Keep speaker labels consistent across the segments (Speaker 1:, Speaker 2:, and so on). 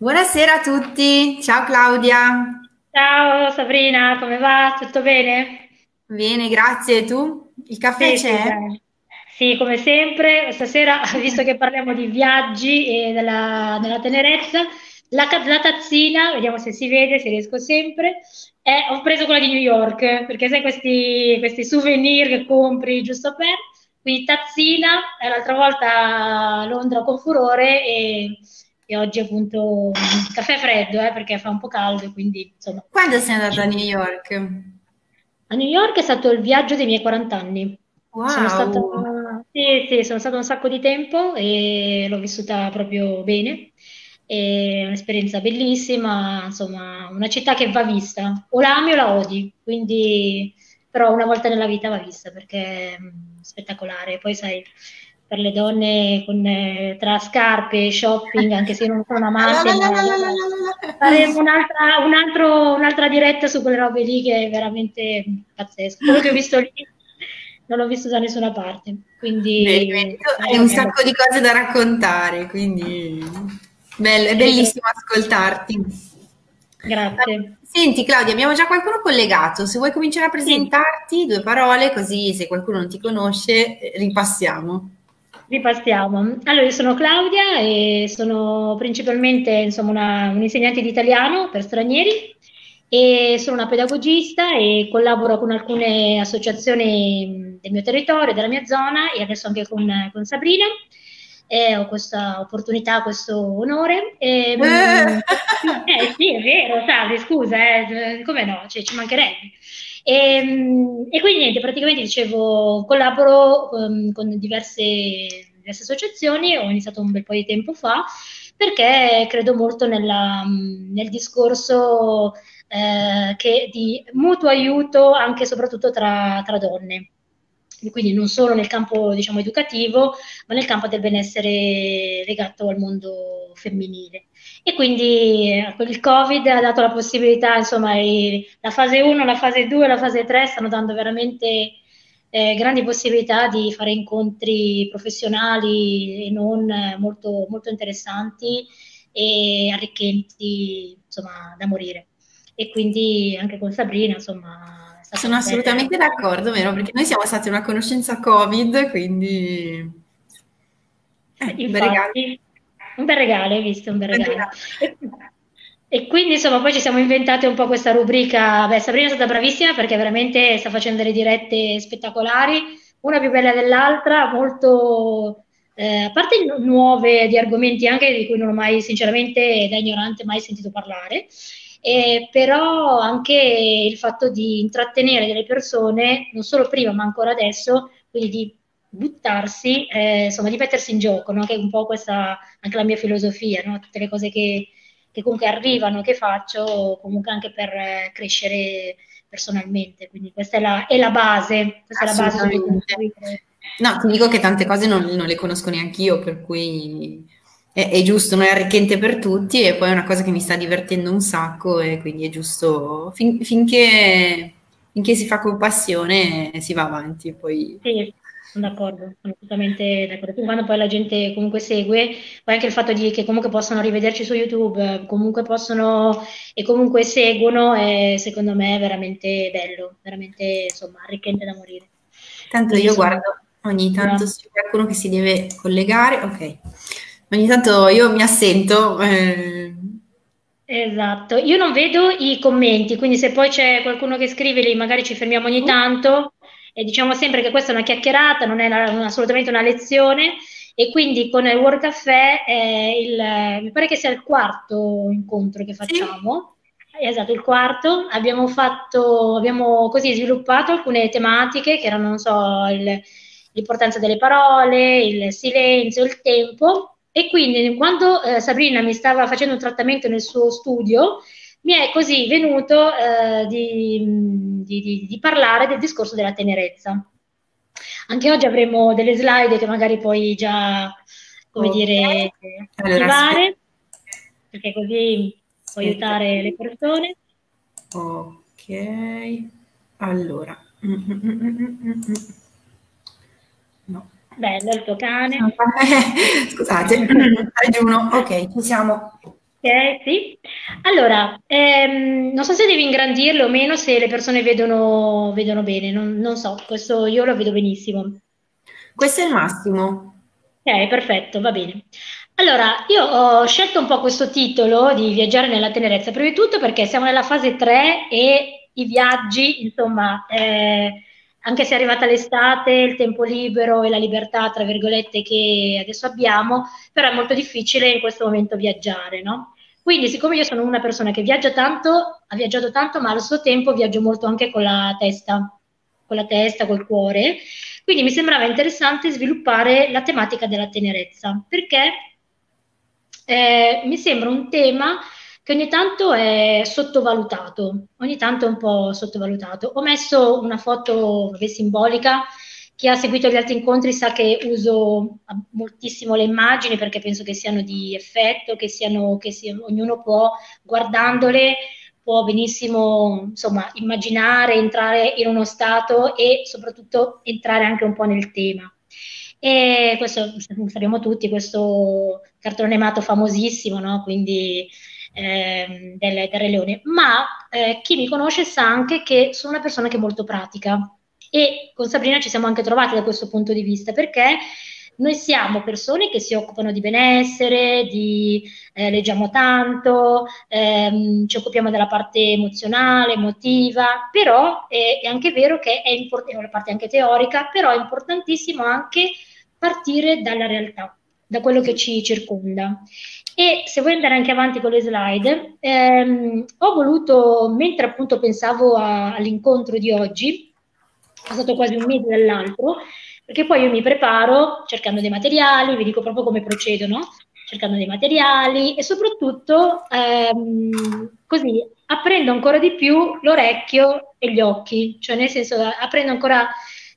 Speaker 1: Buonasera a tutti, ciao Claudia.
Speaker 2: Ciao Sabrina, come va? Tutto bene?
Speaker 1: Bene, grazie. E tu? Il caffè
Speaker 2: Sì,
Speaker 1: c'è?
Speaker 2: Sì, come sempre, stasera, visto che parliamo di viaggi e della, della tenerezza, la, la tazzina, vediamo se si vede, se riesco sempre, è- ho preso quella di New York, perché sai questi, questi souvenir che compri giusto per, quindi tazzina, l'altra volta a Londra con furore e, e oggi appunto caffè freddo, eh, perché fa un po' caldo, quindi insomma.
Speaker 1: Quando sei andata a New York?
Speaker 2: A New York è stato il viaggio dei miei 40 anni. Sono stata,
Speaker 1: Wow,
Speaker 2: sì, sì, sono stata un sacco di tempo e l'ho vissuta proprio bene. È un'esperienza bellissima, insomma, una città che va vista. O la ami o la odi, quindi però una volta nella vita va vista perché è mm, spettacolare. Poi sai, per le donne con, eh, tra scarpe e shopping, anche se non sono
Speaker 1: la
Speaker 2: faremo un'altra un altro- un'altra diretta su quelle robe lì che è veramente pazzesco. Quello che ho visto lì non l'ho visto da nessuna parte, quindi
Speaker 1: tu hai un sacco di cose da raccontare, quindi bello, è
Speaker 2: Sì,
Speaker 1: bellissimo ascoltarti.
Speaker 2: grazie.
Speaker 1: Senti Claudia, abbiamo già qualcuno collegato, se vuoi cominciare a
Speaker 2: Sì.
Speaker 1: presentarti, due parole, così se qualcuno non ti conosce, eh, ripassiamo.
Speaker 2: Ripassiamo. Allora, io sono Claudia e sono principalmente, insomma, una- un'insegnante di italiano per stranieri e sono una pedagogista e collaboro con alcune associazioni del mio territorio, della mia zona e adesso anche con, con Sabrina. E ho questa opportunità, questo onore. E,
Speaker 1: Eh.
Speaker 2: eh sì, è vero, Sabri, scusa, eh, come no, cioè, ci mancherebbe. E, mh, e quindi niente, praticamente dicevo, collaboro ehm, con diverse, diverse associazioni, ho iniziato un bel po' di tempo fa, perché credo molto nella, mh, nel discorso eh, che di mutuo aiuto anche e soprattutto tra, tra donne. Quindi non solo nel campo, diciamo, educativo, ma nel campo del benessere legato al mondo femminile. E quindi eh, il Covid ha dato la possibilità, insomma, i- la fase 1, la fase 2 e la fase 3 stanno dando veramente eh, grandi possibilità di fare incontri professionali e non eh, molto, molto interessanti e arricchenti, insomma, da morire. E quindi anche con Sabrina, insomma,
Speaker 1: Sono assolutamente d'accordo, vero? Perché noi siamo stati una conoscenza Covid, quindi eh.
Speaker 2: Infatti, un bel regalo, hai visto, un bel regalo. E, quindi insomma poi ci siamo inventate un po' questa rubrica. Beh, Sabrina è stata bravissima perché veramente sta facendo delle dirette spettacolari, una più bella dell'altra, molto, eh, a parte nu- nuove di argomenti anche di cui non ho mai, sinceramente, da ignorante, mai sentito parlare. Eh, però anche il fatto di intrattenere delle persone, non solo prima ma ancora adesso, quindi di buttarsi, eh, insomma, di mettersi in gioco, no? Che è un po' questa anche la mia filosofia, no? Tutte le cose che, che comunque arrivano, che faccio, comunque anche per eh, crescere personalmente. Quindi questa è la, è la base, questa è la base su cui.
Speaker 1: No, ti dico che tante cose non, non le conosco neanche io, per cui è, è giusto, non è arricchente per tutti e poi è una cosa che mi sta divertendo un sacco e quindi è giusto fin- finché, finché si fa con passione si va avanti. Poi
Speaker 2: Sì, sono d'accordo, sono assolutamente d'accordo. Quando poi la gente comunque segue, poi anche il fatto di che comunque possono rivederci su YouTube, comunque possono e comunque seguono, è secondo me veramente bello, veramente insomma arricchente da morire.
Speaker 1: tanto
Speaker 2: Quindi
Speaker 1: io
Speaker 2: sono
Speaker 1: guardo ogni tanto c'è qualcuno che si deve collegare, ok. Ogni tanto io mi assento. eh,
Speaker 2: Esatto, io non vedo i commenti, quindi se poi c'è qualcuno che scrive lì, magari ci fermiamo ogni tanto e diciamo sempre che questa è una chiacchierata, non è assolutamente una lezione. E quindi con il World Café il, mi pare che sia il quarto incontro che
Speaker 1: Sì,
Speaker 2: facciamo, esatto, il quarto, abbiamo fatto, abbiamo così sviluppato alcune tematiche che erano, non so, il- l'importanza delle parole, il silenzio, il tempo. E quindi quando eh, Sabrina mi stava facendo un trattamento nel suo studio, mi è così venuto eh, di, di- di- parlare del discorso della tenerezza. Anche oggi avremo delle slide che magari puoi già, come
Speaker 1: ok.
Speaker 2: dire,
Speaker 1: Allora,
Speaker 2: attivare, perché così può
Speaker 1: Aspetta.
Speaker 2: aiutare le persone.
Speaker 1: Ok, allora. Mm, mm, mm. No.
Speaker 2: Bello il tuo cane.
Speaker 1: Scusate, digiuno. Ok, ci siamo.
Speaker 2: Ok, sì. Allora, ehm, non so se devi ingrandirlo o meno, se le persone vedono, vedono bene, non, non so, questo io lo vedo benissimo.
Speaker 1: Questo è il massimo.
Speaker 2: Ok, perfetto, va bene. Allora, io ho scelto un po' questo titolo di Viaggiare nella tenerezza, prima di tutto perché siamo nella fase 3 e i viaggi, insomma, eh, anche se è arrivata l'estate, il tempo libero e la libertà, tra virgolette, che adesso abbiamo, però è molto difficile in questo momento viaggiare, no? Quindi, siccome io sono una persona che viaggia tanto, ha viaggiato tanto, ma allo stesso tempo viaggio molto anche con la testa, con la testa, col cuore, quindi mi sembrava interessante sviluppare la tematica della tenerezza, perché eh, mi sembra un tema che ogni tanto è sottovalutato, ogni tanto è un po' sottovalutato. Ho messo una foto simbolica, chi ha seguito gli altri incontri sa che uso moltissimo le immagini perché penso che siano di effetto, che, siano, che siano, ognuno può, guardandole, può benissimo insomma, immaginare, entrare in uno stato e soprattutto entrare anche un po' nel tema. E questo sappiamo tutti, questo cartone animato famosissimo, no? quindi eh, del, del, Re Leone, ma eh, chi mi conosce sa anche che sono una persona che è molto pratica e con Sabrina ci siamo anche trovati da questo punto di vista perché noi siamo persone che si occupano di benessere, di, eh, leggiamo tanto, ehm, ci occupiamo della parte emozionale, emotiva, però è, è anche vero che è importante, la parte anche teorica, però è importantissimo anche partire dalla realtà, da quello che ci circonda. E se vuoi andare anche avanti con le slide, ehm, ho voluto, mentre appunto pensavo a, all'incontro di oggi, è passato quasi un mese dall'altro, perché poi io mi preparo cercando dei materiali, vi dico proprio come procedo, no? cercando dei materiali e soprattutto ehm, così aprendo ancora di più l'orecchio e gli occhi, cioè nel senso aprendo ancora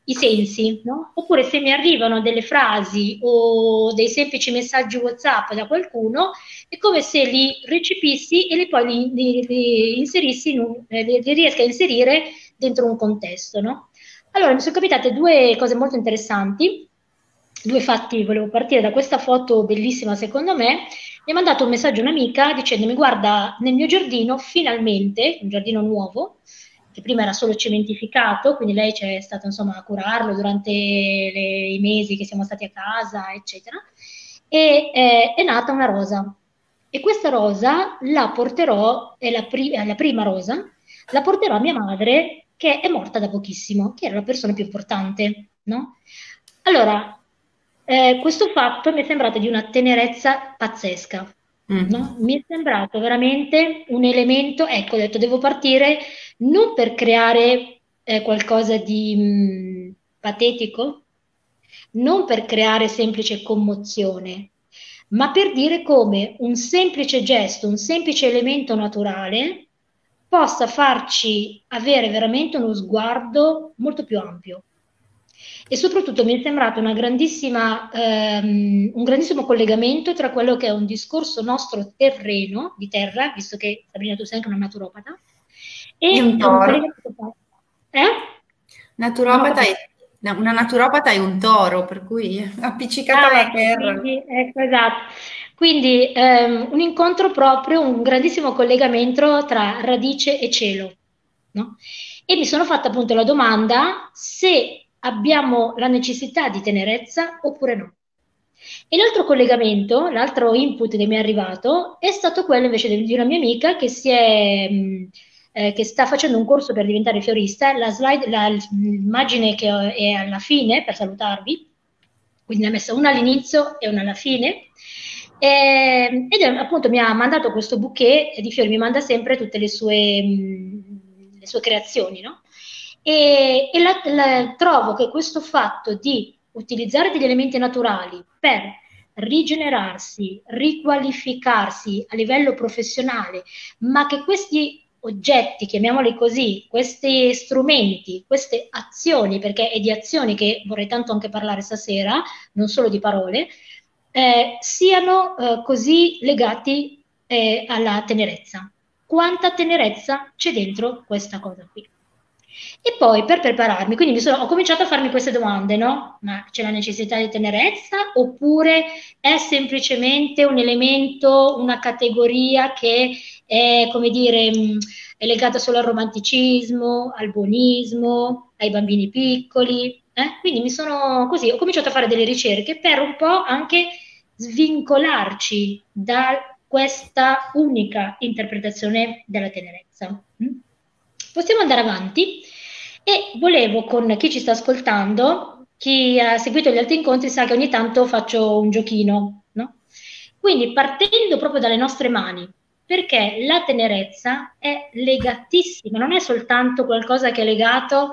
Speaker 2: i sensi, no? Oppure se mi arrivano delle frasi o dei semplici messaggi WhatsApp da qualcuno, è come se li recepissi e li poi li, li, li inserissi, un, eh, li, li riesco a inserire dentro un contesto, no? Allora, mi sono capitate due cose molto interessanti, due fatti, volevo partire da questa foto bellissima secondo me, mi ha mandato un messaggio un'amica dicendomi guarda nel mio giardino finalmente, un giardino nuovo, che prima era solo cementificato, quindi lei c'è stata insomma a curarlo durante le, i mesi che siamo stati a casa, eccetera, e eh, è nata una rosa. E questa rosa la porterò, è la, pri- è la prima rosa, la porterò a mia madre che è morta da pochissimo, che era la persona più importante, no? Allora, eh, questo fatto mi è sembrato di una tenerezza pazzesca, mm. no? Mi è sembrato veramente un elemento, ecco, ho detto, devo partire non per creare eh, qualcosa di mh, mm, patetico, non per creare semplice commozione, ma per dire come un semplice gesto, un semplice elemento naturale possa farci avere veramente uno sguardo molto più ampio. E soprattutto mi è sembrato ehm, un grandissimo collegamento tra quello che è un discorso nostro terreno, di terra, visto che Sabrina tu sei anche una naturopata,
Speaker 1: e un toro. Eh? Naturopata no. è, una naturopata è un toro, per cui appiccicata ah, alla ecco, terra.
Speaker 2: Quindi, ecco, esatto. Quindi ehm, un incontro proprio, un grandissimo collegamento tra radice e cielo. No? E mi sono fatta appunto la domanda se abbiamo la necessità di tenerezza oppure no. E l'altro collegamento, l'altro input che mi è arrivato è stato quello invece di una mia amica che si è... Mh, eh, che sta facendo un corso per diventare fiorista, la slide, la, l'immagine che è alla fine per salutarvi, quindi ne ha messa una all'inizio e una alla fine, e, ed è, appunto mi ha mandato questo bouquet di fiori, mi manda sempre tutte le sue, mh, le sue creazioni, no? E, e la, la, trovo che questo fatto di utilizzare degli elementi naturali per rigenerarsi, riqualificarsi a livello professionale, ma che questi oggetti, chiamiamoli così, questi strumenti, queste azioni, perché è di azioni che vorrei tanto anche parlare stasera, non solo di parole, eh, siano eh, così legati eh, alla tenerezza. Quanta tenerezza c'è dentro questa cosa qui? E poi per prepararmi, quindi sono, ho cominciato a farmi queste domande, no? Ma c'è la necessità di tenerezza oppure è semplicemente un elemento, una categoria che è, come dire, è legata solo al romanticismo, al buonismo, ai bambini piccoli? Eh? Quindi mi sono così, ho cominciato a fare delle ricerche per un po' anche svincolarci da questa unica interpretazione della tenerezza. Mm? Possiamo andare avanti e volevo con chi ci sta ascoltando, chi ha seguito gli altri incontri sa che ogni tanto faccio un giochino, no? Quindi partendo proprio dalle nostre mani, perché la tenerezza è legatissima, non è soltanto qualcosa che è legato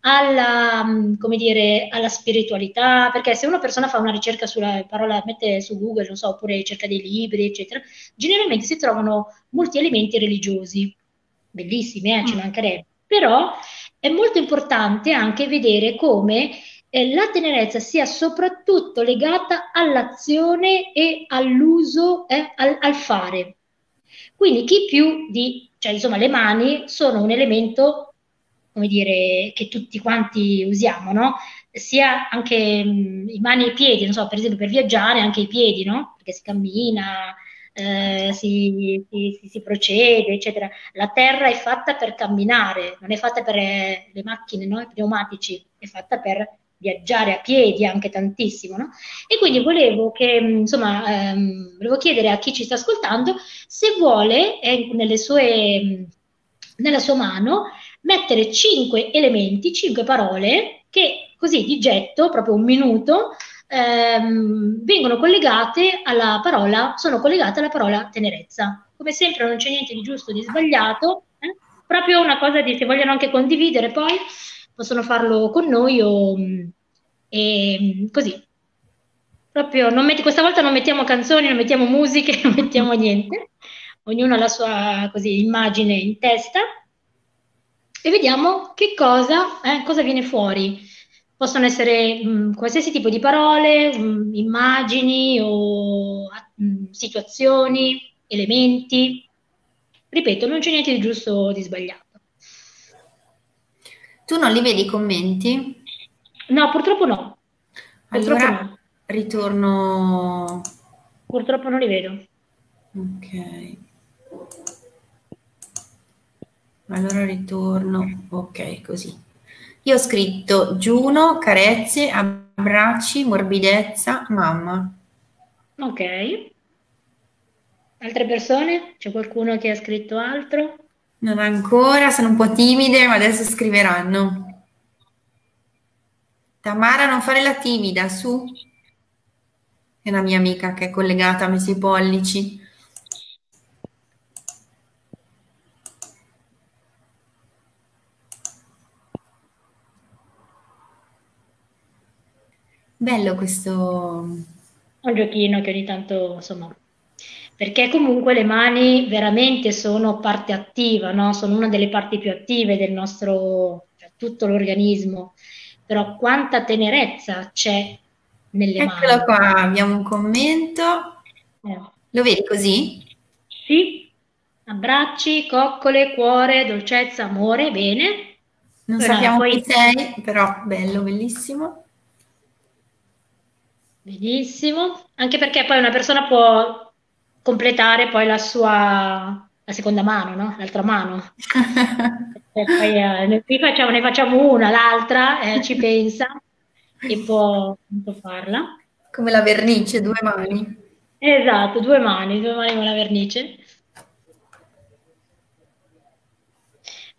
Speaker 2: alla, mm, dire, alla spiritualità, perché se una persona fa una ricerca sulla parola, mette su Google, non so, oppure cerca dei libri, eccetera, generalmente si trovano molti elementi religiosi, bellissimi, eh, ci mm. mancherebbe, però è molto importante anche vedere come eh, la tenerezza sia soprattutto legata all'azione e all'uso, eh, al, al fare. Quindi chi più di, cioè insomma le mani sono un elemento come dire, che tutti quanti usiamo, no? Sia anche mh, i mani e i piedi, non so, per esempio per viaggiare anche i piedi, no? Perché si cammina, eh, si, si, si, procede, eccetera. La terra è fatta per camminare, non è fatta per eh, le macchine, no? Pneumatici, è fatta per viaggiare a piedi anche tantissimo, no? E quindi volevo che, insomma, ehm, volevo chiedere a chi ci sta ascoltando se vuole, eh, nelle sue, nella sua mano, mettere cinque elementi, cinque parole che così di getto, proprio un minuto, ehm, vengono collegate alla parola, sono collegate alla parola tenerezza. Come sempre non c'è niente di giusto, di sbagliato, eh? proprio una cosa di se vogliono anche condividere poi possono farlo con noi o e, così. Proprio metti, questa volta non mettiamo canzoni, non mettiamo musiche, non mettiamo niente. Ognuno ha la sua così, immagine in testa e vediamo che cosa, eh, cosa viene fuori. Possono essere mh, mm, qualsiasi tipo di parole, mh, mm, immagini o mh, mm, situazioni, elementi. Ripeto, non c'è niente di giusto o di sbagliato.
Speaker 1: Tu non li vedi i commenti?
Speaker 2: No, purtroppo no.
Speaker 1: Purtroppo allora no. ritorno.
Speaker 2: Purtroppo non li vedo.
Speaker 1: Ok. Allora ritorno, ok, così. Io ho scritto Giuno, carezze, abbracci, morbidezza, mamma.
Speaker 2: Ok. Altre persone? C'è qualcuno che ha scritto altro?
Speaker 1: Non ancora, sono un po' timide, ma adesso scriveranno. Tamara, non fare la timida, su. È una mia amica che è collegata, ha messo i pollici. Bello questo...
Speaker 2: Un giochino che ogni tanto, insomma, perché comunque le mani veramente sono parte attiva, no? Sono una delle parti più attive del nostro, cioè, tutto l'organismo, però quanta tenerezza c'è nelle
Speaker 1: Eccolo mani. Eccolo qua, abbiamo un commento. Eh. Lo vedi così?
Speaker 2: Sì, abbracci, coccole, cuore, dolcezza, amore, bene.
Speaker 1: Non però sappiamo poi... chi sei, però bello, bellissimo.
Speaker 2: Benissimo, anche perché poi una persona può completare poi la sua la seconda mano, no? L'altra mano. poi eh, qui facciamo, ne facciamo una, l'altra eh, ci pensa e può, può farla.
Speaker 1: Come la vernice, due mani.
Speaker 2: Esatto, due mani, due mani con la vernice.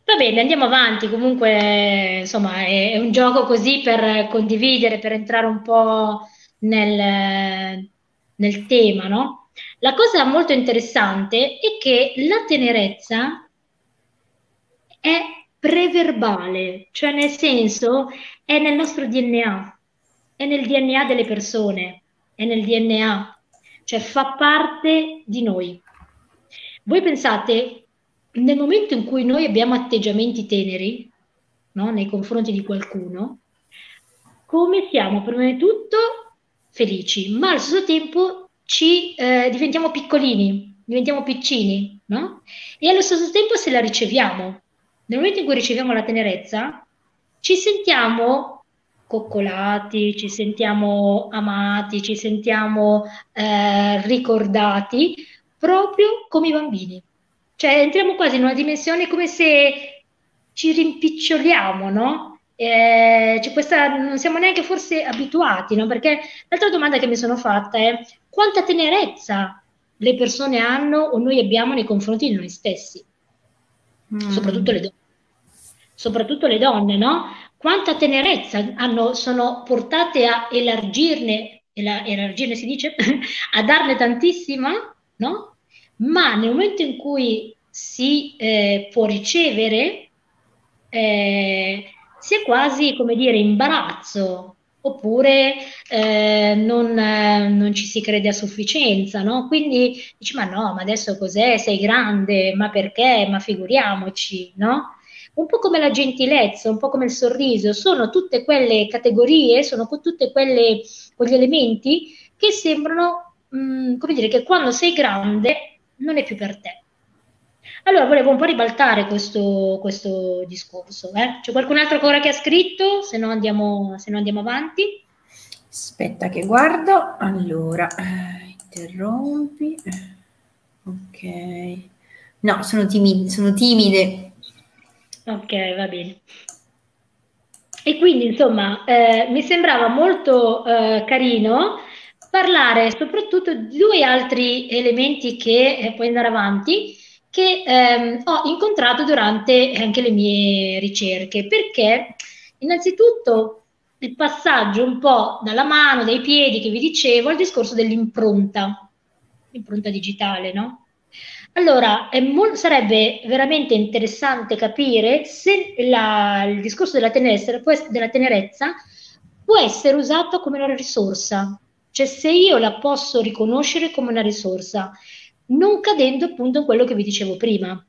Speaker 2: Va bene, andiamo avanti. Comunque, insomma, è, è un gioco così per condividere, per entrare un po' nel, nel tema, no? La cosa molto interessante è che la tenerezza è preverbale, cioè nel senso è nel nostro DNA, è nel DNA delle persone, è nel DNA, cioè fa parte di noi. Voi pensate, nel momento in cui noi abbiamo atteggiamenti teneri no, nei confronti di qualcuno, come siamo prima di tutto felici, ma allo stesso tempo ci eh, diventiamo piccolini, diventiamo piccini, no? E allo stesso tempo se la riceviamo, nel momento in cui riceviamo la tenerezza, ci sentiamo coccolati, ci sentiamo amati, ci sentiamo eh, ricordati proprio come i bambini. Cioè entriamo quasi in una dimensione come se ci rimpiccioliamo, no? Eh, questa, non siamo neanche forse abituati, no? Perché l'altra domanda che mi sono fatta è quanta tenerezza le persone hanno o noi abbiamo nei confronti di noi stessi, mm. soprattutto le donne. Soprattutto le donne, no? Quanta tenerezza hanno, sono portate a elargirne, elargirne si dice, a darne tantissima, no? Ma nel momento in cui si eh, può ricevere, eh, si è quasi, come dire, imbarazzo, oppure eh, non, eh, non, ci si crede a sufficienza, no? Quindi dici, ma no, ma adesso cos'è? Sei grande, ma perché? Ma figuriamoci, no? Un po' come la gentilezza, un po' come il sorriso, sono tutte quelle categorie, sono tutte quelle, quegli elementi che sembrano, mh, mm, come dire, che quando sei grande non è più per te. Allora volevo un po' ribaltare questo, questo discorso. Eh? C'è qualcun altro ancora che ha scritto? Se no andiamo, se no andiamo avanti.
Speaker 1: Aspetta che guardo. Allora, eh, interrompi. Ok. No, sono timide. Sono timide.
Speaker 2: Ok, va bene. E quindi, insomma, eh, mi sembrava molto eh, carino parlare soprattutto di due altri elementi che eh, puoi andare avanti che ehm, ho incontrato durante anche le mie ricerche, perché innanzitutto il passaggio un po' dalla mano, dai piedi che vi dicevo, al discorso dell'impronta, l'impronta digitale, no? Allora, mo- sarebbe veramente interessante capire se la, il discorso della tenerezza, della tenerezza può essere usato come una risorsa, cioè se io la posso riconoscere come una risorsa non cadendo appunto in quello che vi dicevo prima.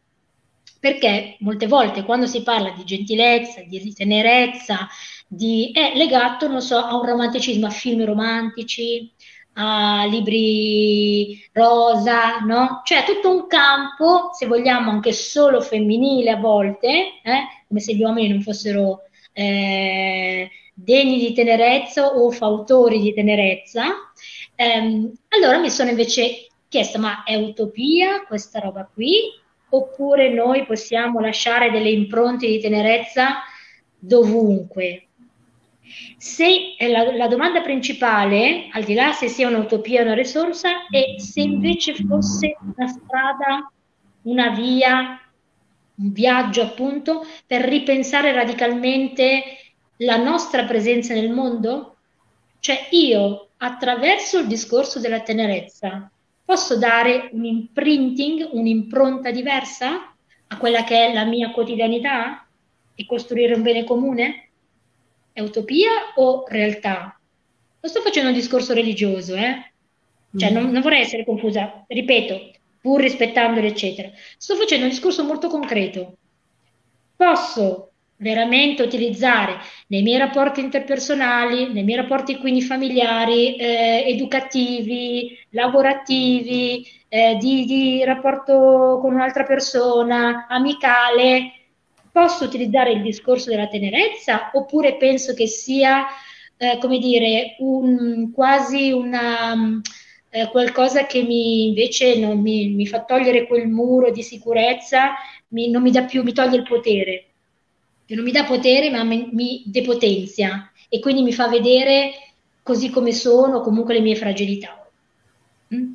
Speaker 2: Perché molte volte quando si parla di gentilezza, di tenerezza, di, è legato, non so, a un romanticismo, a film romantici, a libri rosa, no? Cioè tutto un campo, se vogliamo anche solo femminile a volte, eh? come se gli uomini non fossero eh, degni di tenerezza o fautori di tenerezza. Eh, allora mi sono invece chiesto, ma è utopia questa roba qui? Oppure noi possiamo lasciare delle impronte di tenerezza dovunque? Se la, la domanda principale, al di là se sia un'utopia o una risorsa, è se invece fosse una strada, una via, un viaggio appunto per ripensare radicalmente la nostra presenza nel mondo? Cioè io attraverso il discorso della tenerezza posso dare un imprinting, un'impronta diversa a quella che è la mia quotidianità e costruire un bene comune? È utopia o realtà? Non sto facendo un discorso religioso, eh? Cioè, non, non vorrei essere confusa, ripeto, pur rispettandolo, eccetera. Sto facendo un discorso molto concreto. Posso veramente utilizzare nei miei rapporti interpersonali, nei miei rapporti quindi familiari, eh, educativi, lavorativi, eh, di, di rapporto con un'altra persona, amicale, posso utilizzare il discorso della tenerezza? Oppure penso che sia, eh, come dire, un, quasi una, eh, qualcosa che mi, invece non mi, mi, fa togliere quel muro di sicurezza, mi, non mi dà più, mi toglie il potere che non mi dà potere ma mi, mi depotenzia e quindi mi fa vedere così come sono comunque le mie fragilità. Mm?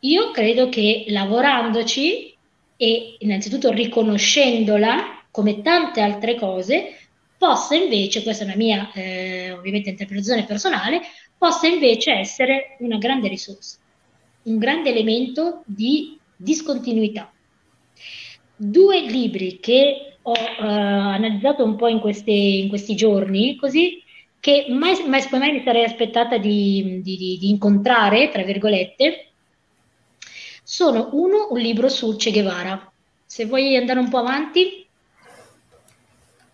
Speaker 2: Io credo che lavorandoci e innanzitutto riconoscendola come tante altre cose, possa invece, questa è una mia eh, ovviamente interpretazione personale, possa invece essere una grande risorsa, un grande elemento di discontinuità. Due libri che ho uh, analizzato un po' in, queste, in, questi giorni, così che mai, mai, mai mi sarei aspettata di, di, di, di, incontrare, tra virgolette, sono uno, un libro su Che Guevara. Se vuoi andare un po' avanti,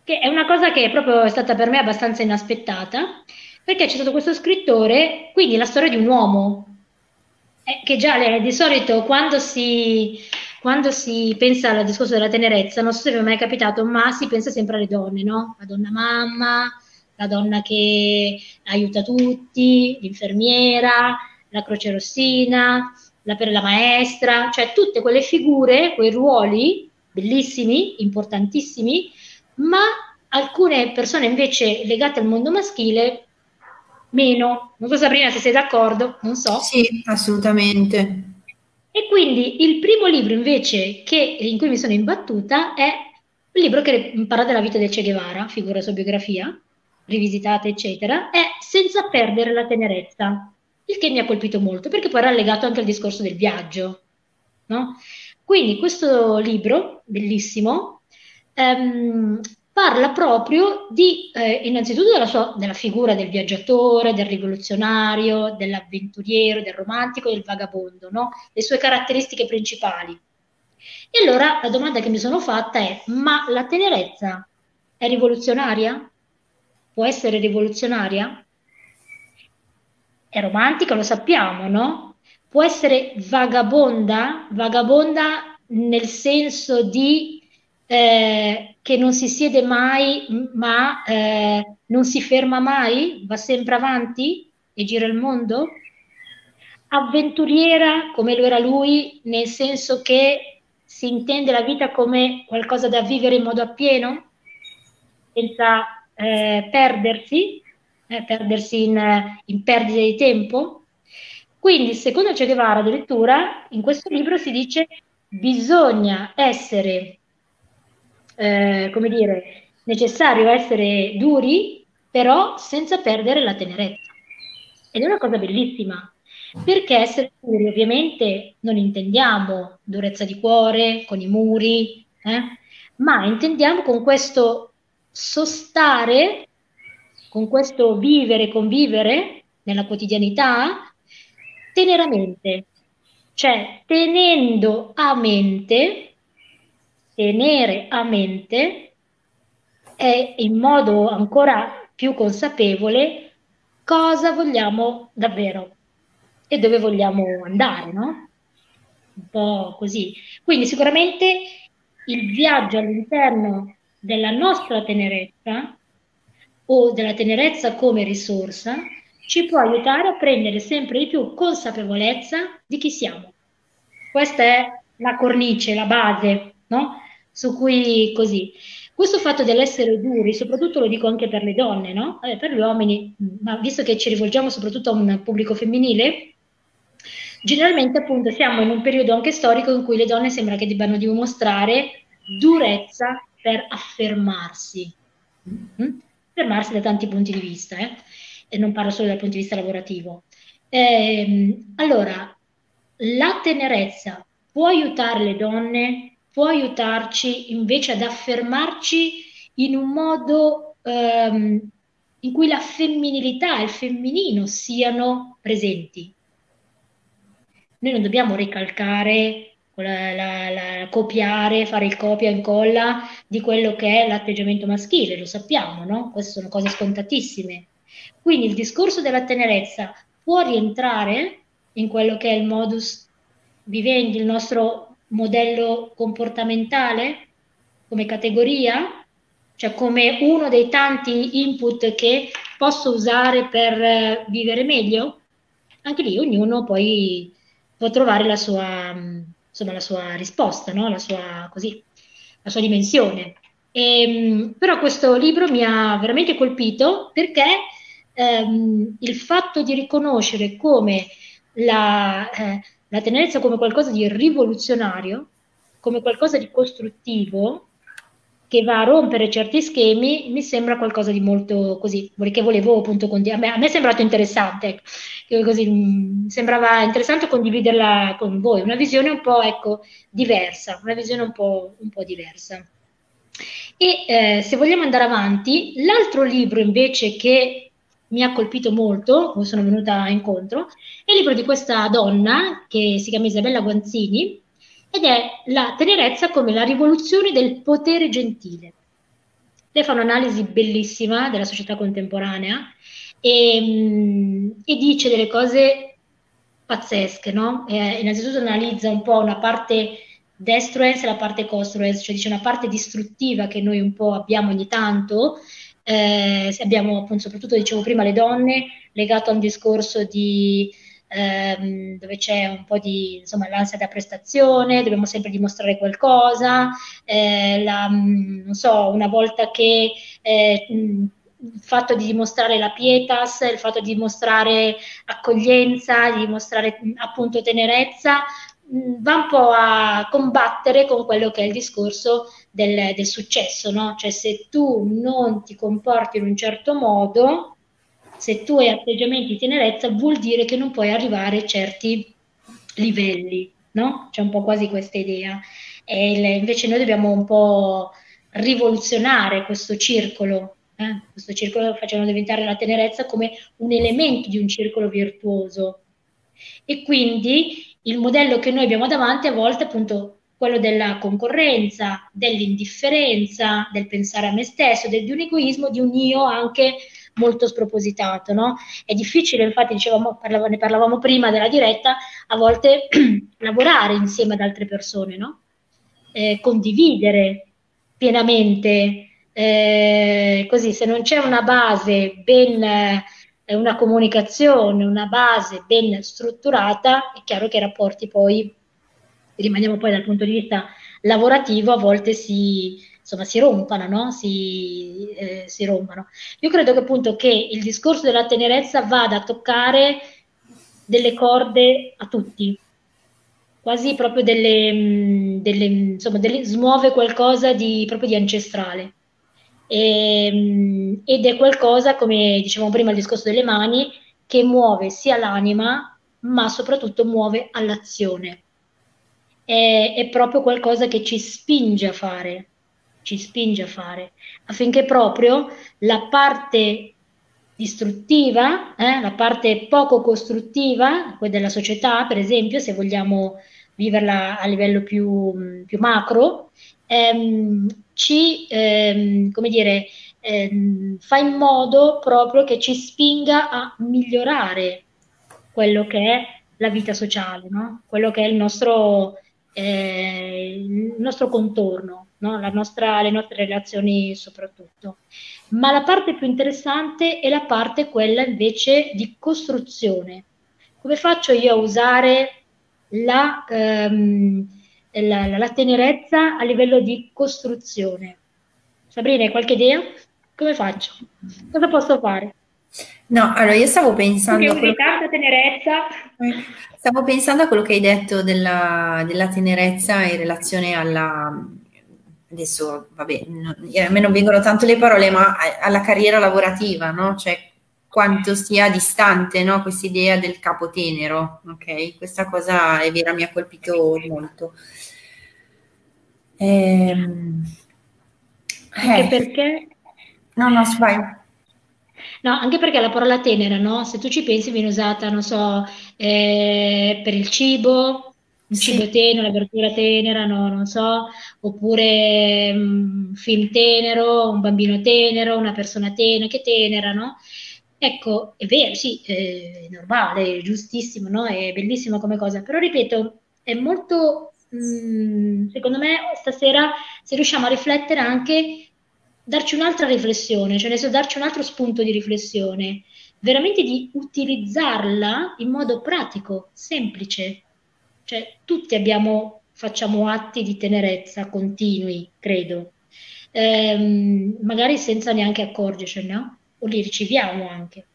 Speaker 2: che è una cosa che è proprio stata per me abbastanza inaspettata, perché c'è stato questo scrittore, quindi la storia di un uomo, eh, che già di solito quando si quando si pensa al discorso della tenerezza, non so se vi è mai capitato, ma si pensa sempre alle donne, no? La donna mamma, la donna che aiuta tutti, l'infermiera, la croce rossina, la, per la maestra, cioè tutte quelle figure, quei ruoli bellissimi, importantissimi, ma alcune persone invece legate al mondo maschile meno. Non so Sabrina se sei d'accordo, non so.
Speaker 1: Sì, assolutamente.
Speaker 2: E quindi il primo libro invece che, in cui mi sono imbattuta è un libro che parla della vita del Che Guevara, figura sua biografia, rivisitata eccetera, è Senza perdere la tenerezza, il che mi ha colpito molto perché poi era legato anche al discorso del viaggio. No? Quindi questo libro, bellissimo, ehm, parla proprio di, eh, innanzitutto della, sua, della figura del viaggiatore, del rivoluzionario, dell'avventuriero, del romantico del vagabondo, no? le sue caratteristiche principali. E allora la domanda che mi sono fatta è, ma la tenerezza è rivoluzionaria? Può essere rivoluzionaria? È romantica, lo sappiamo, no? Può essere vagabonda? Vagabonda nel senso di eh, che non si siede mai, ma eh, non si ferma mai, va sempre avanti e gira il mondo. Avventuriera come lo era lui, nel senso che si intende la vita come qualcosa da vivere in modo appieno, senza eh, perdersi, eh, perdersi in, in perdita di tempo. Quindi, secondo Che Guevara, addirittura, in questo libro si dice bisogna essere eh, come dire, necessario essere duri, però senza perdere la tenerezza. Ed è una cosa bellissima, perché essere duri ovviamente non intendiamo durezza di cuore, con i muri, eh? ma intendiamo con questo sostare, con questo vivere, convivere nella quotidianità, teneramente, cioè tenendo a mente tenere a mente e in modo ancora più consapevole cosa vogliamo davvero e dove vogliamo andare, no? Un po' così. Quindi sicuramente il viaggio all'interno della nostra tenerezza o della tenerezza come risorsa ci può aiutare a prendere sempre di più consapevolezza di chi siamo. Questa è la cornice, la base, no? Su cui così. Questo fatto dell'essere duri, soprattutto lo dico anche per le donne, no? Eh, per gli uomini, ma visto che ci rivolgiamo soprattutto a un pubblico femminile, generalmente appunto siamo in un periodo anche storico in cui le donne sembra che debbano dimostrare durezza per affermarsi, mm? affermarsi da tanti punti di vista, eh? e non parlo solo dal punto di vista lavorativo. Eh, allora, la tenerezza può aiutare le donne può aiutarci invece ad affermarci in un modo ehm, in cui la femminilità e il femminino siano presenti. Noi non dobbiamo ricalcare, la, la, la, copiare, fare il copia e incolla di quello che è l'atteggiamento maschile, lo sappiamo, no? Queste sono cose scontatissime. Quindi il discorso della tenerezza può rientrare in quello che è il modus vivendi, il nostro modello comportamentale come categoria, cioè come uno dei tanti input che posso usare per eh, vivere meglio, anche lì ognuno poi può trovare la sua, insomma, la sua risposta, no? la, sua, così, la sua dimensione. E, ehm, però questo libro mi ha veramente colpito perché ehm, il fatto di riconoscere come la, eh, la tenerezza come qualcosa di rivoluzionario, come qualcosa di costruttivo, che va a rompere certi schemi, mi sembra qualcosa di molto così, che volevo appunto condividere. A me è sembrato interessante, ecco, così, mi sembrava interessante condividerla con voi, una visione un po' ecco, diversa, una visione un po', un po diversa. E eh, se vogliamo andare avanti, l'altro libro invece che mi ha colpito molto, sono venuta incontro, è il libro di questa donna che si chiama Isabella Guanzini ed è La tenerezza come la rivoluzione del potere gentile. Lei fa un'analisi bellissima della società contemporanea e, mm, e dice delle cose pazzesche, no? Eh, innanzitutto analizza un po' una parte destruence e la parte construence, cioè dice una parte distruttiva che noi un po' abbiamo ogni tanto, eh, abbiamo appunto, soprattutto dicevo prima le donne, legato a un discorso di ehm, dove c'è un po' di insomma, l'ansia da prestazione, dobbiamo sempre dimostrare qualcosa, eh, la, mm, non so, una volta che eh, il fatto di dimostrare la pietas, il fatto di dimostrare accoglienza, di dimostrare appunto tenerezza, va un po' a combattere con quello che è il discorso del, del successo, no? Cioè se tu non ti comporti in un certo modo, se tu hai atteggiamenti di tenerezza, vuol dire che non puoi arrivare a certi livelli, no? C'è un po' quasi questa idea. E il, invece noi dobbiamo un po' rivoluzionare questo circolo, eh? questo circolo facendo diventare la tenerezza come un elemento di un circolo virtuoso. E quindi il modello che noi abbiamo davanti a volte appunto quello della concorrenza, dell'indifferenza, del pensare a me stesso, del, di un egoismo, di un io anche molto spropositato. No? È difficile, infatti, dicevamo, parlavamo, ne parlavamo prima della diretta, a volte lavorare insieme ad altre persone, no? eh, condividere pienamente. Eh, così, se non c'è una base ben eh, una comunicazione, una base ben strutturata, è chiaro che i rapporti poi, rimaniamo poi dal punto di vista lavorativo, a volte si, insomma, si rompano, no? si, eh, si rompano. Io credo che appunto che il discorso della tenerezza vada a toccare delle corde a tutti, quasi proprio delle, delle, insomma, delle, smuove qualcosa di, proprio di ancestrale. E, ehm, ed è qualcosa, come dicevamo prima, il discorso delle mani, che muove sia l'anima, ma soprattutto muove all'azione. È, è proprio qualcosa che ci spinge a fare, ci spinge a fare, affinché proprio la parte distruttiva, eh, la parte poco costruttiva della società, per esempio, se vogliamo viverla a livello più, più macro, ehm, ci, ehm, come dire, ehm, fa in modo proprio che ci spinga a migliorare quello che è la vita sociale, no? quello che è il nostro, eh, il nostro contorno, no? nostra, le nostre relazioni soprattutto. Ma la parte più interessante è la parte quella invece di costruzione. Come faccio io a usare la, ehm, la, la, la tenerezza a livello di costruzione. Sabrina, hai qualche idea? Come faccio? Cosa posso fare?
Speaker 1: No, allora io stavo pensando...
Speaker 2: a quello... tanta tenerezza.
Speaker 1: Stavo pensando a quello che hai detto della, della tenerezza in relazione alla... Adesso, vabbè, non, a me non vengono tanto le parole, ma alla carriera lavorativa, no? Cioè, quanto sia distante, no? Questa idea del capo tenero, ok? Questa cosa è vera, mi ha colpito molto.
Speaker 2: Ehm, anche eh. perché...
Speaker 1: No, no, vai.
Speaker 2: No, anche perché la parola tenera, no? Se tu ci pensi viene usata, non so, eh, per il cibo, un sì. cibo tenero, la verdura tenera, no, non so, oppure un mm, film tenero, un bambino tenero, una persona tenera, che tenera, no? Ecco, è vero, sì, è normale, è giustissimo, no? È bellissimo come cosa, però ripeto, è molto Mm, secondo me stasera se riusciamo a riflettere anche, darci un'altra riflessione, cioè senso darci un altro spunto di riflessione, veramente di utilizzarla in modo pratico, semplice. Cioè tutti abbiamo, facciamo atti di tenerezza continui, credo, ehm, magari senza neanche accorgercene, no? O li riceviamo anche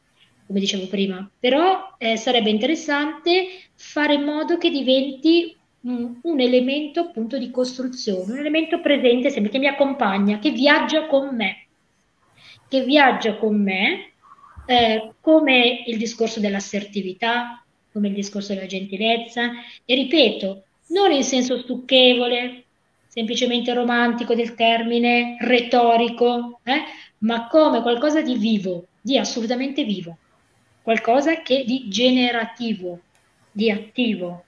Speaker 2: come dicevo prima, però eh, sarebbe interessante fare in modo che diventi un elemento appunto di costruzione, un elemento presente sempre che mi accompagna, che viaggia con me, che viaggia con me eh, come il discorso dell'assertività, come il discorso della gentilezza. E ripeto, non in senso stucchevole, semplicemente romantico del termine, retorico, eh, ma come qualcosa di vivo, di assolutamente vivo, qualcosa che di generativo, di attivo,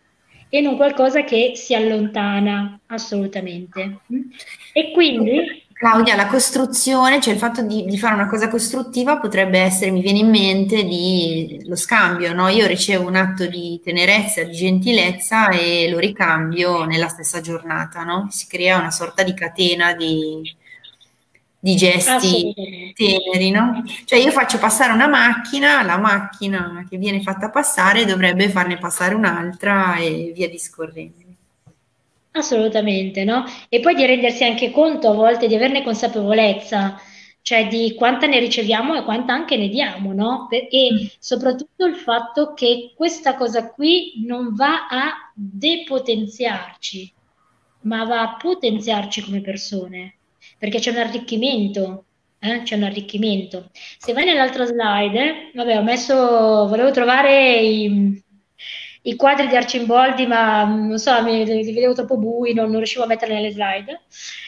Speaker 2: e non qualcosa che si allontana assolutamente. E quindi
Speaker 1: Claudia, la costruzione, cioè il fatto di, di, fare una cosa costruttiva potrebbe essere, mi viene in mente, di, lo scambio, no? Io ricevo un atto di tenerezza, di gentilezza e lo ricambio nella stessa giornata, no? Si crea una sorta di catena di, di gesti teneri, no? Cioè io faccio passare una macchina, la macchina che viene fatta passare dovrebbe farne passare un'altra e via discorrendo.
Speaker 2: Assolutamente, no? E poi di rendersi anche conto a volte di averne consapevolezza, cioè di quanta ne riceviamo e quanta anche ne diamo, no? E mm. soprattutto il fatto che questa cosa qui non va a depotenziarci, ma va a potenziarci come persone, perché c'è un arricchimento, eh? c'è un arricchimento. Se vai nell'altra slide, vabbè, ho messo, volevo trovare i i quadri di Arcimboldi, ma mm, non so, mi, li vedevo troppo bui, non, non, riuscivo a metterli nelle slide.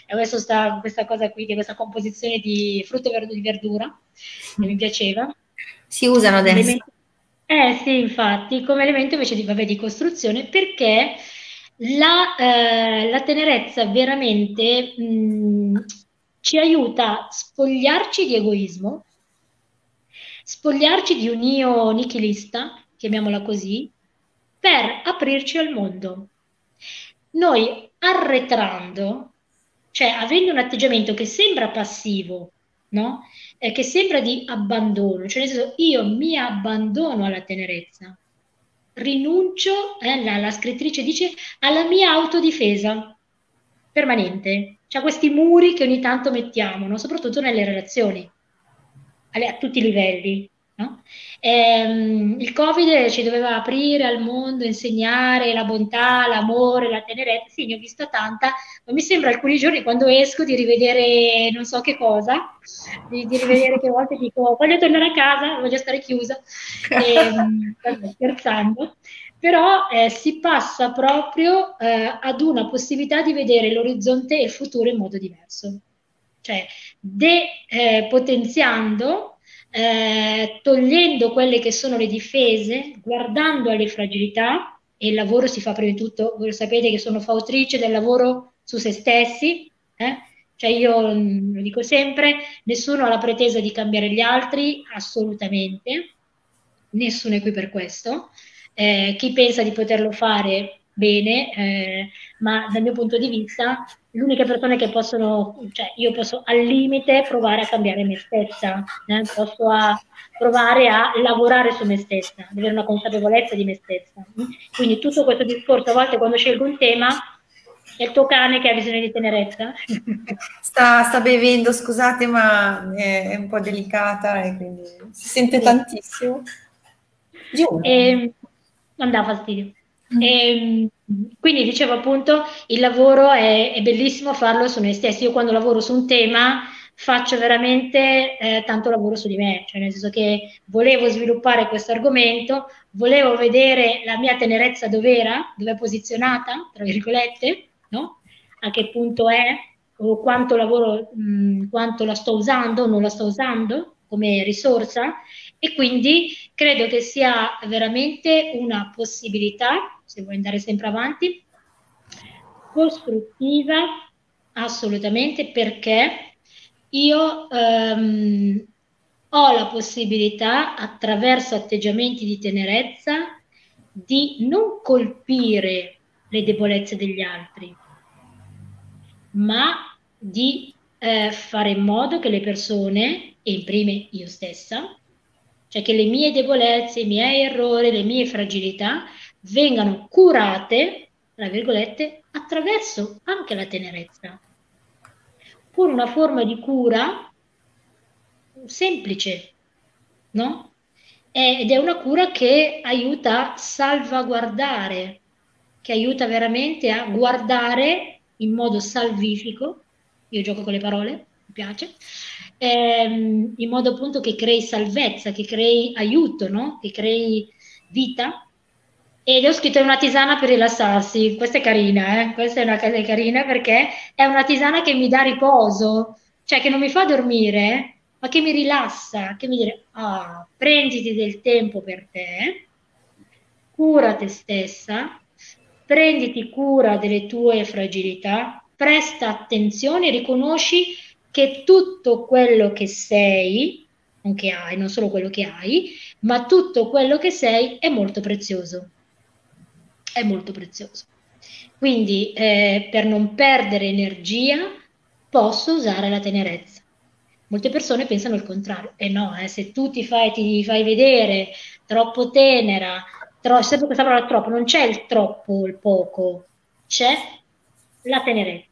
Speaker 2: E adesso sta questa cosa qui, che questa composizione di frutta e di verdura, che mi piaceva.
Speaker 1: Si usano adesso.
Speaker 2: Eh sì, infatti, come elemento invece di, vabbè, di costruzione, perché la, eh, la tenerezza veramente mh, mm, ci aiuta a spogliarci di egoismo, spogliarci di un io nichilista, chiamiamola così, per aprirci al mondo. Noi arretrando, cioè avendo un atteggiamento che sembra passivo, no? Eh, che sembra di abbandono, cioè nel senso io mi abbandono alla tenerezza, rinuncio, eh, la, la, scrittrice dice, alla mia autodifesa permanente, cioè questi muri che ogni tanto mettiamo, no? soprattutto nelle relazioni, a, a tutti i livelli. No? Ehm, il Covid ci doveva aprire al mondo, insegnare la bontà, l'amore, la tenerezza. Sì, ne ho vista tanta, ma mi sembra alcuni giorni quando esco di rivedere non so che cosa, di, di rivedere che volte dico voglio tornare a casa, voglio stare chiusa, ehm, scherzando. Però eh, si passa proprio eh, ad una possibilità di vedere l'orizzonte e il futuro in modo diverso, cioè depotenziando eh, eh, togliendo quelle che sono le difese, guardando alle fragilità, e il lavoro si fa prima di tutto, voi sapete che sono fautrice del lavoro su se stessi, eh? cioè io mm, lo dico sempre, nessuno ha la pretesa di cambiare gli altri, assolutamente, nessuno è qui per questo, eh, chi pensa di poterlo fare bene, eh, ma dal mio punto di vista le uniche persone che possono, cioè io posso al limite provare a cambiare me stessa, eh? posso a provare a lavorare su me stessa, ad avere una consapevolezza di me stessa. Quindi tutto questo discorso, a volte quando scelgo un tema, è il tuo cane che ha bisogno di tenerezza.
Speaker 1: Sta, sta bevendo, scusate, ma è, è, un po' delicata e quindi si sente sì. tantissimo.
Speaker 2: Giù. E, ehm, non dà fastidio. Mm. E, ehm, quindi dicevo appunto, il lavoro è, è, bellissimo farlo su noi stessi. Io quando lavoro su un tema faccio veramente eh, tanto lavoro su di me, cioè nel senso che volevo sviluppare questo argomento, volevo vedere la mia tenerezza dove era, dove è posizionata, tra virgolette, no? a che punto è, o quanto lavoro, mh, quanto la sto usando, non la sto usando come risorsa e quindi credo che sia veramente una possibilità, se vuoi andare sempre avanti, costruttiva assolutamente perché io ehm, ho la possibilità attraverso atteggiamenti di tenerezza di non colpire le debolezze degli altri, ma di eh, fare in modo che le persone, e in prime io stessa, cioè che le mie debolezze, i miei errori, le mie fragilità vengano curate, tra virgolette, attraverso anche la tenerezza. Con una forma di cura semplice, no? Ed è una cura che aiuta a salvaguardare, che aiuta veramente a guardare in modo salvifico, io gioco con le parole, mi piace, ehm, in modo appunto che crei salvezza, che crei aiuto, no? che crei vita. Ed ho scritto una tisana per rilassarsi, questa è carina, eh? questa è una cosa carina perché è una tisana che mi dà riposo, cioè che non mi fa dormire, ma che mi rilassa, che mi dice, ah, prenditi del tempo per te, cura te stessa, prenditi cura delle tue fragilità, presta attenzione, riconosci che tutto quello che sei, non che hai, non solo quello che hai, ma tutto quello che sei è molto prezioso. È molto prezioso. Quindi eh, per non perdere energia posso usare la tenerezza. Molte persone pensano il contrario, e eh no, eh, se tu ti fai, ti fai vedere troppo tenera, tro- sempre questa parola troppo, non c'è il troppo il poco, c'è la tenerezza.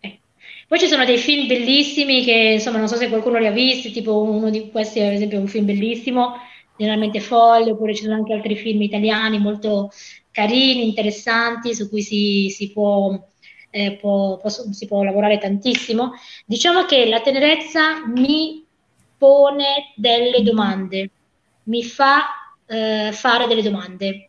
Speaker 2: Eh. Poi ci sono dei film bellissimi che, insomma, non so se qualcuno li ha visti, tipo uno di questi, ad esempio, è un film bellissimo, generalmente folle, oppure ci sono anche altri film italiani molto carini, interessanti, su cui si, si può eh, può, può, si può lavorare tantissimo. Diciamo che la tenerezza mi pone delle domande, mi fa eh, fare delle domande,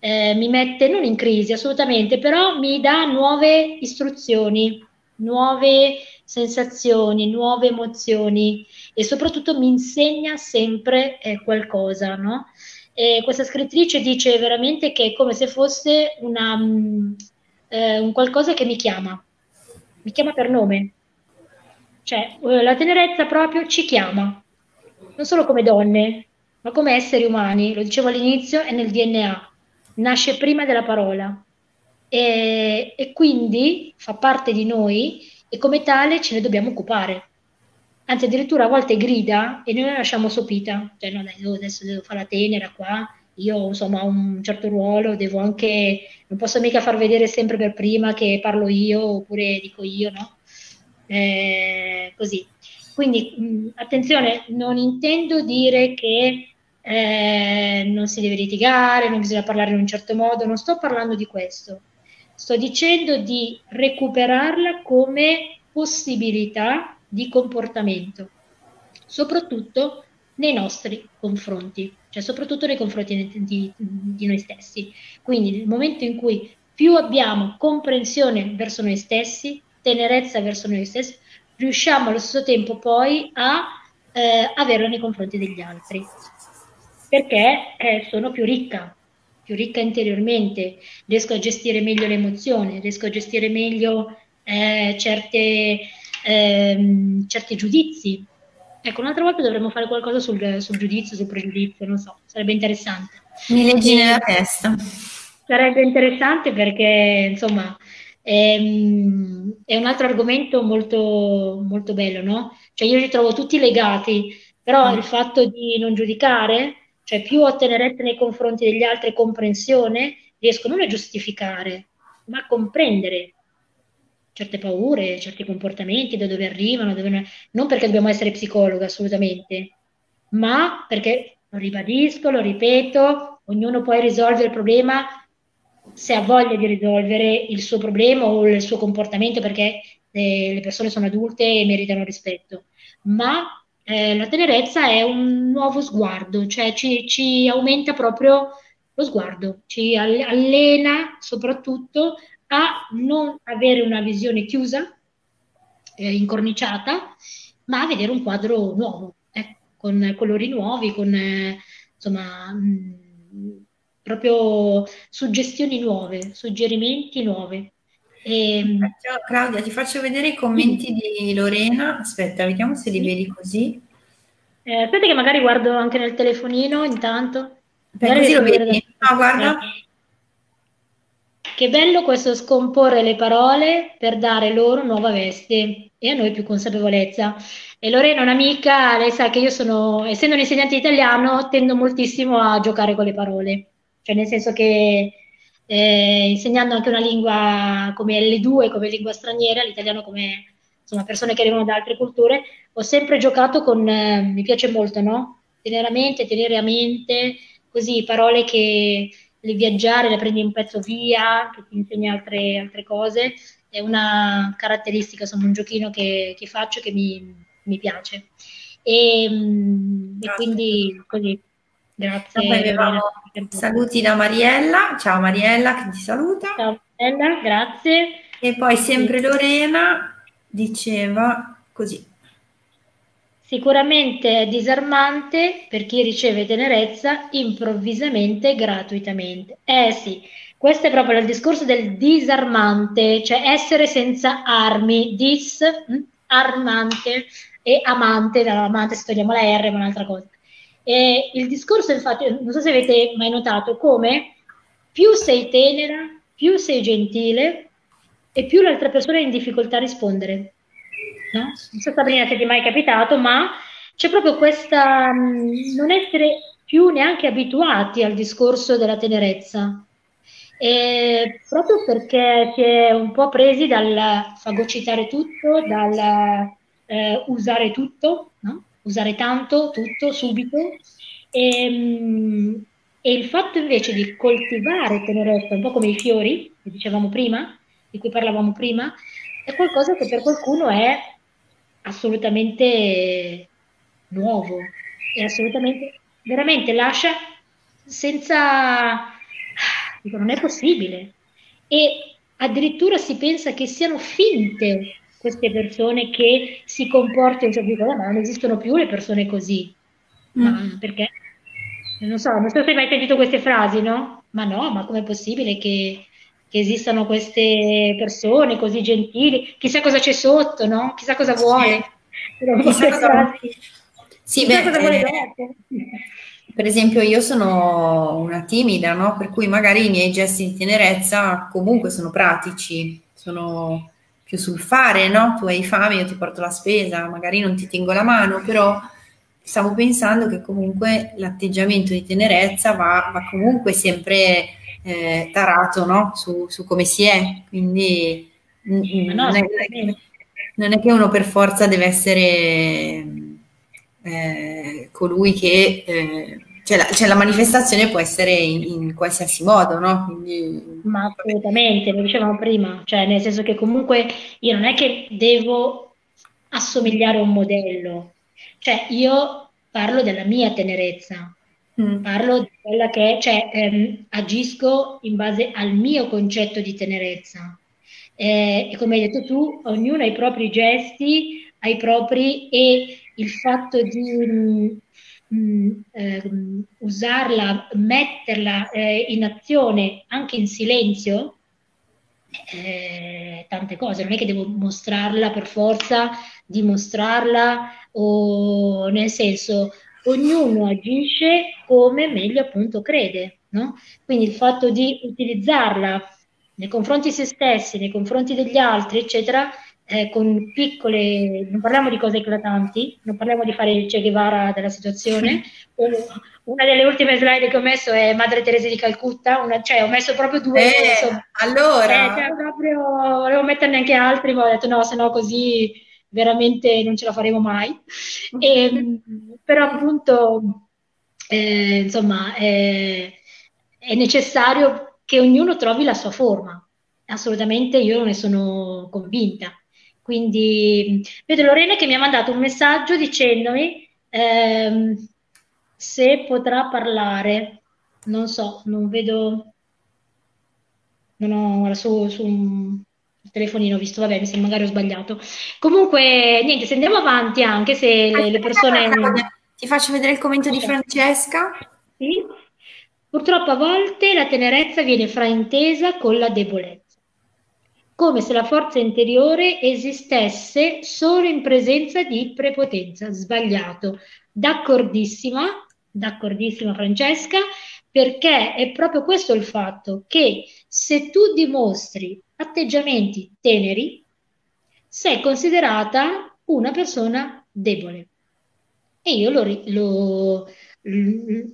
Speaker 2: eh, mi mette non in crisi assolutamente, però mi dà nuove istruzioni, nuove sensazioni, nuove emozioni e soprattutto mi insegna sempre eh, qualcosa, no? E questa scrittrice dice veramente che è come se fosse una, mm, eh, un qualcosa che mi chiama, mi chiama per nome. Cioè, eh, la tenerezza proprio ci chiama, non solo come donne, ma come esseri umani. Lo dicevo all'inizio, è nel DNA, nasce prima della parola. E, e quindi fa parte di noi e come tale ce ne dobbiamo occupare anzi addirittura a volte grida e noi la lasciamo sopita, cioè no dai, adesso devo fare la tenera qua, io insomma ho un certo ruolo, devo anche, non posso mica far vedere sempre per prima che parlo io oppure dico io, no? Eh, così. Quindi mh, attenzione, non intendo dire che eh, non si deve litigare, non bisogna parlare in un certo modo, non sto parlando di questo, sto dicendo di recuperarla come possibilità di comportamento, soprattutto nei nostri confronti, cioè soprattutto nei confronti di, di, noi stessi. Quindi nel momento in cui più abbiamo comprensione verso noi stessi, tenerezza verso noi stessi, riusciamo allo stesso tempo poi a eh, averlo nei confronti degli altri, perché eh, sono più ricca, più ricca interiormente, riesco a gestire meglio le emozioni, riesco a gestire meglio eh, certe, ehm, certi giudizi, Ecco, un'altra volta dovremmo fare qualcosa sul, sul giudizio, sul pregiudizio, non so, sarebbe interessante.
Speaker 1: Mi leggi nella testa.
Speaker 2: Sarebbe interessante perché, insomma, è, ehm, è un altro argomento molto, molto bello, no? Cioè io li trovo tutti legati, però mm. il fatto di non giudicare, cioè più ho tenerezza nei confronti degli altri e comprensione, riesco non a giustificare, ma a comprendere certe paure, certi comportamenti, da dove arrivano, dove... non perché dobbiamo essere psicologa assolutamente, ma perché, lo ribadisco, lo ripeto, ognuno può risolvere il problema se ha voglia di risolvere il suo problema o il suo comportamento perché eh, le persone sono adulte e meritano rispetto, ma eh, la tenerezza è un nuovo sguardo, cioè ci, ci aumenta proprio lo sguardo, ci allena soprattutto a non avere una visione chiusa, eh, incorniciata, ma a vedere un quadro nuovo, eh, con colori nuovi, con eh, insomma mh, proprio suggestioni nuove, suggerimenti nuovi.
Speaker 1: E, ehm, Ciao, Claudia, ti faccio vedere i commenti sì. di Lorena. Aspetta, vediamo se li sì. vedi così.
Speaker 2: Eh, aspetta che magari guardo anche nel telefonino intanto.
Speaker 1: Per così lo vedi. No, guarda. Eh.
Speaker 2: Che bello questo scomporre le parole per dare loro nuova veste e a noi più consapevolezza. E Lorena, un'amica, lei sa che io sono, essendo un insegnante italiano, tendo moltissimo a giocare con le parole, cioè nel senso che eh, insegnando anche una lingua come L2, come lingua straniera, l'italiano come insomma, persone che arrivano da altre culture, ho sempre giocato con, eh, mi piace molto, no? Tenere a mente, tenere a mente, così parole che le viaggiare, le prendi un pezzo via, che ti insegna altre, altre cose, è una caratteristica, insomma un giochino che, che faccio che mi, mi piace. E, e quindi così, grazie.
Speaker 1: Saluti da Mariella, ciao Mariella che ti saluta.
Speaker 2: Ciao Mariella, grazie.
Speaker 1: E poi sempre Lorena diceva così.
Speaker 2: Sicuramente è disarmante per chi riceve tenerezza improvvisamente e gratuitamente. Eh sì, questo è proprio il discorso del disarmante, cioè essere senza armi, dis, hm? e amante, amante se togliamo la R, ma un'altra cosa. E il discorso, infatti, non so se avete mai notato come più sei tenera, più sei gentile e più l'altra persona è in difficoltà a rispondere. No? Non so Sabrina se ti è mai capitato, ma c'è proprio questa non essere più neanche abituati al discorso della tenerezza. E proprio perché si è un po' presi dal fagocitare tutto, dal eh, usare tutto, no? usare tanto, tutto, subito. E, e, il fatto invece di coltivare tenerezza, un po' come i fiori, che dicevamo prima, di cui parlavamo prima, è qualcosa che per qualcuno è assolutamente nuovo, è assolutamente veramente lascia senza... Dico, non è possibile. E addirittura si pensa che siano finte queste persone che si comportano, cioè dico, ma non esistono più le persone così. Mm. Perché? Non so, non so se hai mai sentito queste frasi, no? Ma no, ma com'è possibile che, che esistano queste persone così gentili? Chissà cosa c'è sotto, no? Chissà cosa vuole. Sì. Chissà cosa...
Speaker 1: Sì, beh, eh, per esempio io sono una timida, no? Per cui magari i miei gesti di tenerezza comunque sono pratici, sono più sul fare, no? Tu hai fame, io ti porto la spesa, magari non ti tengo la mano, però stavo pensando che comunque l'atteggiamento di tenerezza va, va comunque sempre eh, tarato, no? Su, su, come si è, quindi no, non, è, non è che uno per forza deve essere eh, colui che eh, cioè, la, cioè, la, manifestazione può essere in, in qualsiasi modo, no? Quindi,
Speaker 2: Ma assolutamente, lo dicevamo prima, cioè nel senso che comunque io non è che devo assomigliare a un modello, cioè io parlo della mia tenerezza, mm. parlo di quella che è, cioè ehm, agisco in base al mio concetto di tenerezza. Eh, e come hai detto tu, ognuno ha i propri gesti, ha i propri e il fatto di mh, mm, mm, eh, usarla, metterla eh, in azione anche in silenzio, eh, tante cose, non è che devo mostrarla per forza, dimostrarla o nel senso ognuno agisce come meglio appunto crede, no? Quindi il fatto di utilizzarla nei confronti di se stessi, nei confronti degli altri, eccetera, eh, con piccole, non parliamo di cose eclatanti, non parliamo di fare il Che Guevara della situazione. Una delle ultime slide che ho messo è Madre Teresa di Calcutta, una, cioè ho messo proprio due.
Speaker 1: Eh, insomma, allora.
Speaker 2: Eh, cioè, proprio, volevo metterne anche altri, ma ho detto no, se no così veramente non ce la faremo mai. E, ehm, però appunto, eh, insomma, è necessario che ognuno trovi la sua forma. Assolutamente io ne sono convinta. Quindi vedo Lorena che mi ha mandato un messaggio dicendomi ehm, se potrà parlare. Non so, non vedo, non ho su, su un telefonino visto, vabbè, mi sembra magari ho sbagliato. Comunque, niente, se andiamo avanti anche se le, le persone...
Speaker 1: Ti faccio vedere il commento di Francesca.
Speaker 2: Sì. Purtroppo a volte la tenerezza viene fraintesa con la debolezza come se la forza interiore esistesse solo in presenza di prepotenza. Sbagliato. D'accordissima, d'accordissima Francesca, perché è proprio questo il fatto che se tu dimostri atteggiamenti teneri, sei considerata una persona debole. E io lo, lo,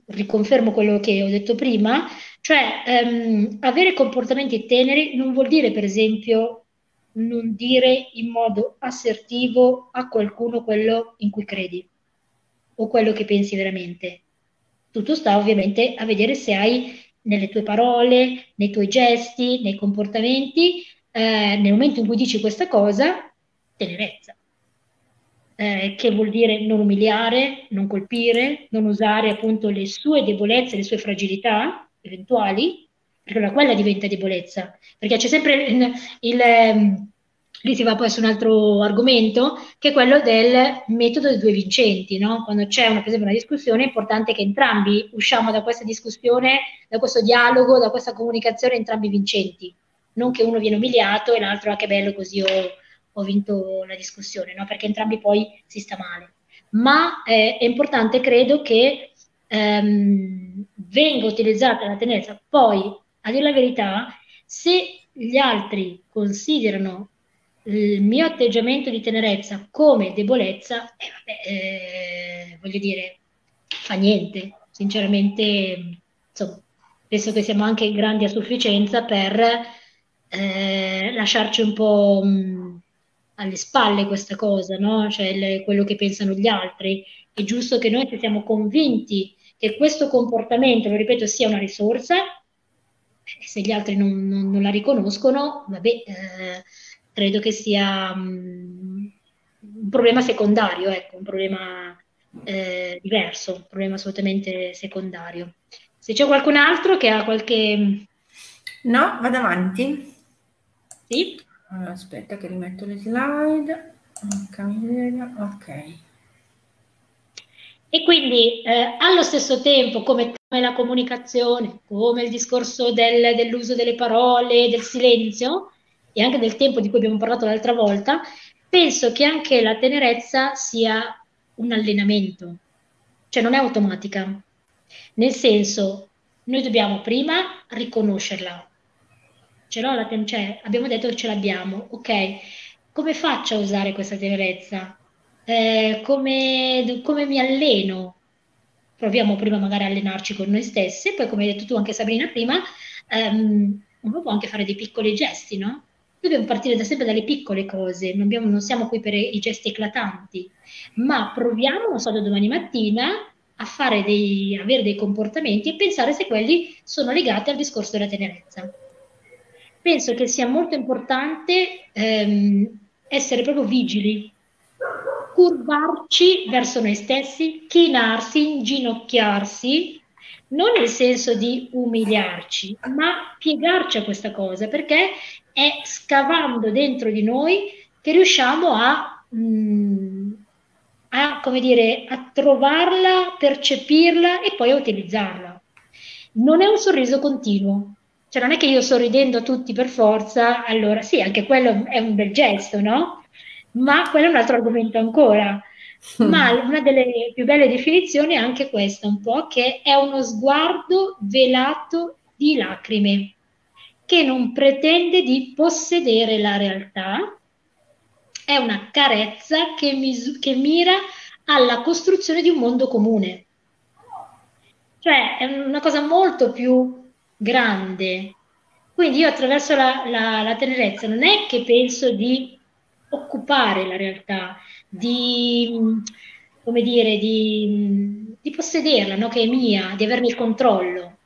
Speaker 2: riconfermo quello che ho detto prima, cioè, ehm, avere comportamenti teneri non vuol dire, per esempio, non dire in modo assertivo a qualcuno quello in cui credi o quello che pensi veramente. Tutto sta ovviamente a vedere se hai nelle tue parole, nei tuoi gesti, nei comportamenti, eh, nel momento in cui dici questa cosa, tenerezza. Eh, che vuol dire non umiliare, non colpire, non usare appunto le sue debolezze, le sue fragilità, eventuali, perché la quella diventa debolezza, perché c'è sempre il, il ehm, lì si va poi su un altro argomento, che è quello del metodo dei due vincenti, no? Quando c'è una, per esempio una discussione, è importante che entrambi usciamo da questa discussione, da questo dialogo, da questa comunicazione entrambi vincenti, non che uno viene umiliato e l'altro, ah che bello così ho, ho vinto la discussione, no? perché entrambi poi si sta male. Ma eh, è importante, credo, che ehm, venga utilizzata la tenerezza. Poi, a dire la verità, se gli altri considerano il mio atteggiamento di tenerezza come debolezza, eh, vabbè, eh, voglio dire, fa niente. Sinceramente, insomma, penso che siamo anche grandi a sufficienza per eh, lasciarci un po' mh, alle spalle questa cosa, no? Cioè il, quello che pensano gli altri. È giusto che noi siamo convinti che questo comportamento, lo ripeto, sia una risorsa, se gli altri non, non, non la riconoscono, vabbè, eh, credo che sia um, un problema secondario, ecco, un problema eh, diverso, un problema assolutamente secondario. Se c'è qualcun altro che ha qualche...
Speaker 1: No, vado avanti.
Speaker 2: Sì?
Speaker 1: Allora, aspetta che rimetto le slide. Ok.
Speaker 2: E quindi eh, allo stesso tempo, come, come, la comunicazione, come il discorso del, dell'uso delle parole, del silenzio e anche del tempo di cui abbiamo parlato l'altra volta, penso che anche la tenerezza sia un allenamento, cioè non è automatica. Nel senso, noi dobbiamo prima riconoscerla. Ce l'ho la ten- cioè, abbiamo detto che ce l'abbiamo, ok? Come faccio a usare questa tenerezza? Eh, come, come mi alleno? Proviamo prima magari a allenarci con noi stessi, poi come hai detto tu anche Sabrina prima, ehm, uno può anche fare dei piccoli gesti, no? Dobbiamo partire da sempre dalle piccole cose, non, abbiamo, non siamo qui per i gesti eclatanti, ma proviamo, non so, da domani mattina a fare dei, avere dei comportamenti e pensare se quelli sono legati al discorso della tenerezza. Penso che sia molto importante ehm, essere proprio vigili curvarci verso noi stessi, chinarsi, inginocchiarsi, non nel senso di umiliarci, ma piegarci a questa cosa, perché è scavando dentro di noi che riusciamo a, mh, mm, a, come dire, a trovarla, percepirla e poi a utilizzarla. Non è un sorriso continuo, cioè non è che io sorridendo a tutti per forza, allora sì, anche quello è un bel gesto, no? ma quello è un altro argomento ancora. Ma una delle più belle definizioni è anche questa, un po', che è uno sguardo velato di lacrime, che non pretende di possedere la realtà, è una carezza che, mis- che mira alla costruzione di un mondo comune. Cioè è una cosa molto più grande. Quindi io attraverso la, la, la tenerezza non è che penso di occupare la realtà, di, come dire, di, di possederla, no? che è mia, di averne il controllo.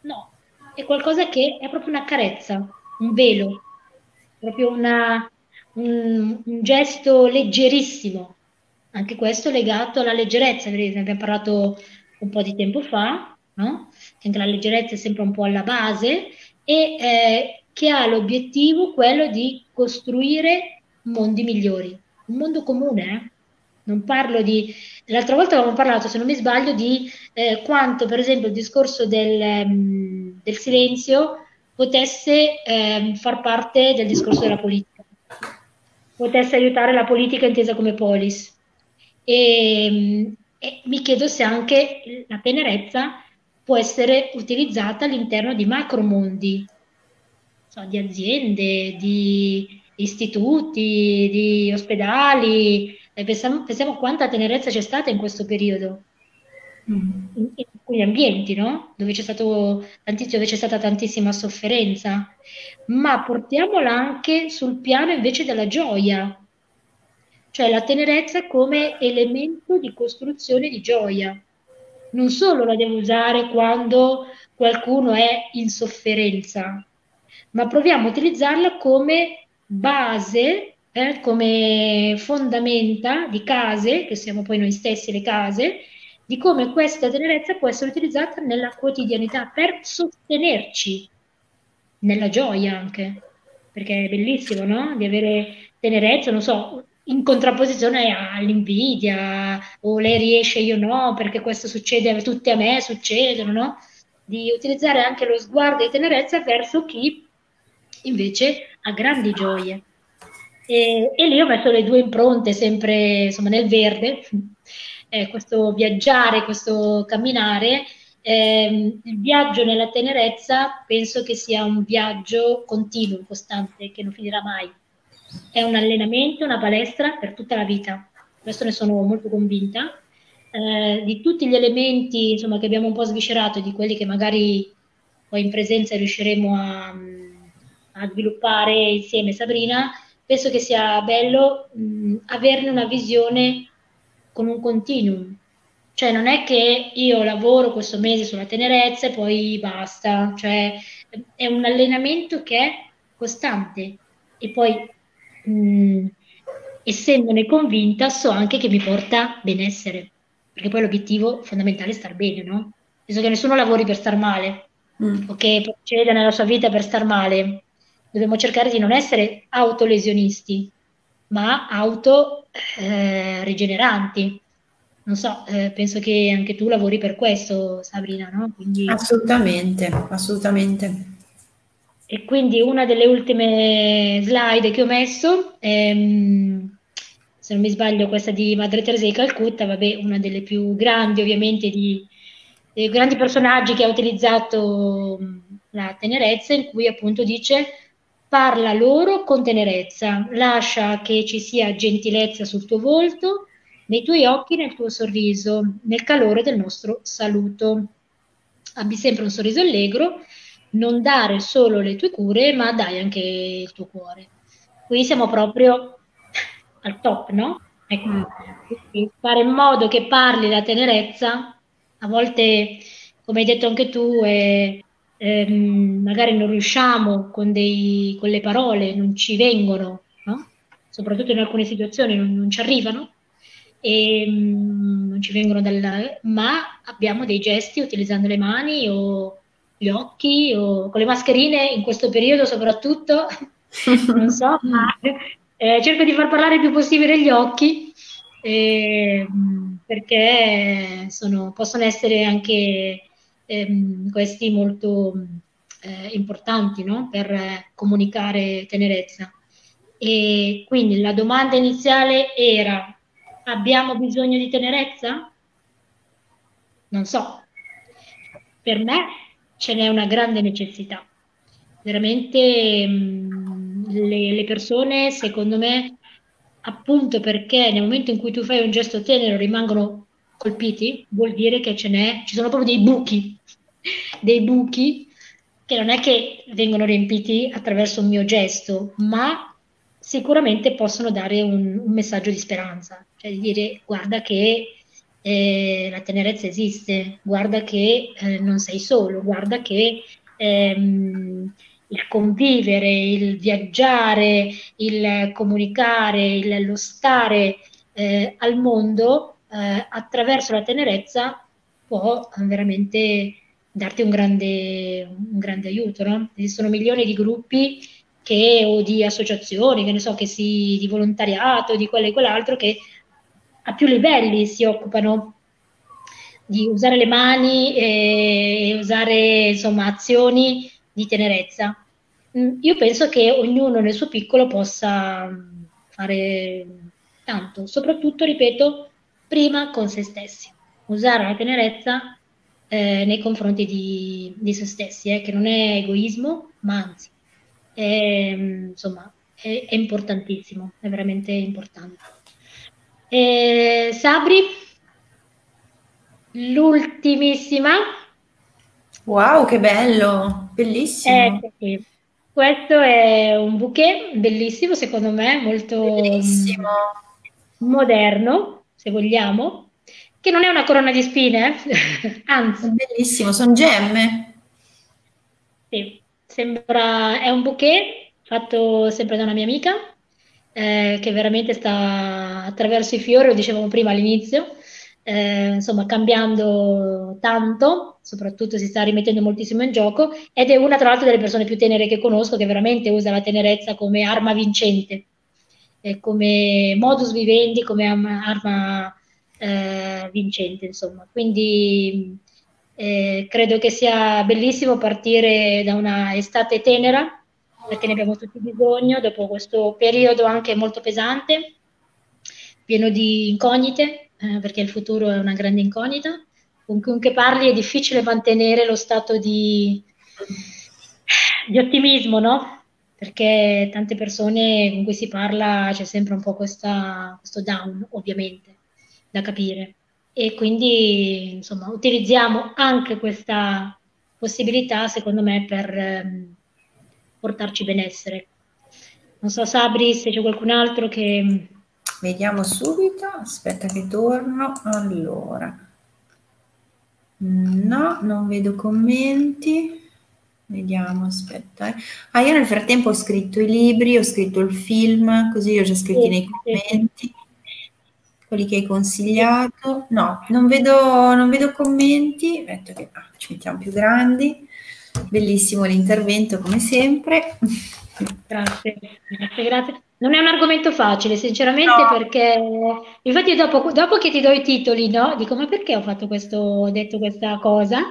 Speaker 2: No, è qualcosa che è proprio una carezza, un velo, proprio una, un, un, gesto leggerissimo. Anche questo legato alla leggerezza, ne abbiamo parlato un po' di tempo fa, no? che anche la leggerezza è sempre un po' alla base e eh, che ha l'obiettivo quello di costruire mondi migliori, un mondo comune. Eh? Non parlo di... L'altra volta avevamo parlato, se non mi sbaglio, di eh, quanto, per esempio, il discorso del, um, del silenzio potesse eh, far parte del discorso della politica, potesse aiutare la politica intesa come polis. E, e mi chiedo se anche la tenerezza può essere utilizzata all'interno di macromondi, so, di aziende, di, istituti, di ospedali. E pensiamo, pensiamo quanta tenerezza c'è stata in questo periodo, mm. in, in alcuni ambienti, no? dove, c'è stato, dove c'è stata tantissima sofferenza, ma portiamola anche sul piano invece della gioia, cioè la tenerezza come elemento di costruzione di gioia. Non solo la devo usare quando qualcuno è in sofferenza, ma proviamo a utilizzarla come base, eh, come fondamenta di case, che siamo poi noi stessi le case, di come questa tenerezza può essere utilizzata nella quotidianità per sostenerci nella gioia anche, perché è bellissimo, no? Di avere tenerezza, non so, in contrapposizione all'invidia, o lei riesce, io no, perché questo succede, tutte a me succedono, no? Di utilizzare anche lo sguardo di tenerezza verso chi invece ha grandi gioie. E, e, lì ho messo le due impronte sempre insomma, nel verde, eh, questo viaggiare, questo camminare. Eh, il viaggio nella tenerezza penso che sia un viaggio continuo, costante, che non finirà mai. È un allenamento, una palestra per tutta la vita. Questo ne sono molto convinta. Eh, di tutti gli elementi insomma, che abbiamo un po' sviscerato, di quelli che magari poi in presenza riusciremo a, a sviluppare insieme Sabrina, penso che sia bello mh, averne una visione con un continuum. Cioè non è che io lavoro questo mese sulla tenerezza e poi basta, cioè è un allenamento che è costante e poi mh, essendone convinta so anche che mi porta benessere, perché poi l'obiettivo fondamentale è star bene, no? Penso che nessuno lavori per star male, mm. o che proceda nella sua vita per star male. Dobbiamo cercare di non essere autolesionisti, ma auto-rigeneranti. Eh, non so, eh, penso che anche tu lavori per questo, Sabrina, no?
Speaker 1: Quindi... Assolutamente, assolutamente.
Speaker 2: E quindi una delle ultime slide che ho messo, ehm, se non mi sbaglio, questa di Madre Teresa di Calcutta, vabbè, una delle più grandi ovviamente di eh, grandi personaggi che ha utilizzato la tenerezza, in cui appunto dice parla loro con tenerezza, lascia che ci sia gentilezza sul tuo volto, nei tuoi occhi, nel tuo sorriso, nel calore del nostro saluto. Abbi sempre un sorriso allegro, non dare solo le tue cure, ma dai anche il tuo cuore. Qui siamo proprio al top, no? Ecco, mm. fare in modo che parli la tenerezza, a volte, come hai detto anche tu, è, ehm, magari non riusciamo con, dei, con, le parole, non ci vengono, no? soprattutto in alcune situazioni non, non ci arrivano, e, um, non ci vengono dal, ma abbiamo dei gesti utilizzando le mani o gli occhi o con le mascherine in questo periodo soprattutto, non so, ma eh, cerco di far parlare il più possibile gli occhi. Eh, perché sono, possono essere anche ehm, questi molto eh, importanti no? per comunicare tenerezza. E quindi la domanda iniziale era: abbiamo bisogno di tenerezza? Non so. Per me ce n'è una grande necessità. Veramente mh, le, le persone, secondo me, appunto perché nel momento in cui tu fai un gesto tenero rimangono colpiti, vuol dire che ce n'è, ci sono proprio dei buchi, dei buchi che non è che vengono riempiti attraverso un mio gesto, ma sicuramente possono dare un, un messaggio di speranza, cioè di dire guarda che eh, la tenerezza esiste, guarda che eh, non sei solo, guarda che ehm, il convivere, il viaggiare, il comunicare, il, lo stare eh, al mondo eh, attraverso la tenerezza può veramente darti un grande, un grande aiuto. No? Esistono milioni di gruppi che, o di associazioni, che ne so, che si, di volontariato, di quello e quell'altro, che a più livelli si occupano di usare le mani e usare insomma azioni di tenerezza. Mm, io penso che ognuno nel suo piccolo possa mm, fare tanto, soprattutto, ripeto, prima con se stessi, usare la tenerezza eh, nei confronti di, di se stessi, eh, che non è egoismo, ma anzi, è, mm, insomma, è, è importantissimo, è veramente importante. E, Sabri, l'ultimissima
Speaker 1: Wow, che bello, bellissimo.
Speaker 2: Eh, Questo è un bouquet bellissimo, secondo me, molto bellissimo. moderno, se vogliamo, che non è una corona di spine, eh? anzi.
Speaker 1: Bellissimo, sono gemme.
Speaker 2: Sì, sembra, è un bouquet fatto sempre da una mia amica, eh, che veramente sta attraverso i fiori, lo dicevamo prima all'inizio, eh, insomma cambiando tanto, soprattutto si sta rimettendo moltissimo in gioco ed è una tra l'altro delle persone più tenere che conosco che veramente usa la tenerezza come arma vincente, eh, come modus vivendi, come arma eh, vincente insomma. Quindi eh, credo che sia bellissimo partire da una estate tenera perché ne abbiamo tutti bisogno dopo questo periodo anche molto pesante, pieno di incognite, eh, perché il futuro è una grande incognita. Con chiunque parli è difficile mantenere lo stato di, di ottimismo, no? Perché tante persone con cui si parla c'è sempre un po' questa, questo down, ovviamente, da capire. E quindi, insomma, utilizziamo anche questa possibilità, secondo me, per ehm, portarci benessere. Non so, Sabri, se c'è qualcun altro che...
Speaker 1: Vediamo subito, aspetta che torno. Allora, no, non vedo commenti. Vediamo, aspetta. Eh. Ah, io nel frattempo ho scritto i libri, ho scritto il film, così li ho già scritti sì, nei commenti. Quelli che hai consigliato. No, non vedo, non vedo commenti. Aspetta che ah, ci mettiamo più grandi. Bellissimo l'intervento come sempre.
Speaker 2: Grazie, grazie, grazie. Non è un argomento facile, sinceramente, no. perché infatti dopo, dopo, che ti do i titoli, no? Dico, ma perché ho fatto questo, ho detto questa cosa?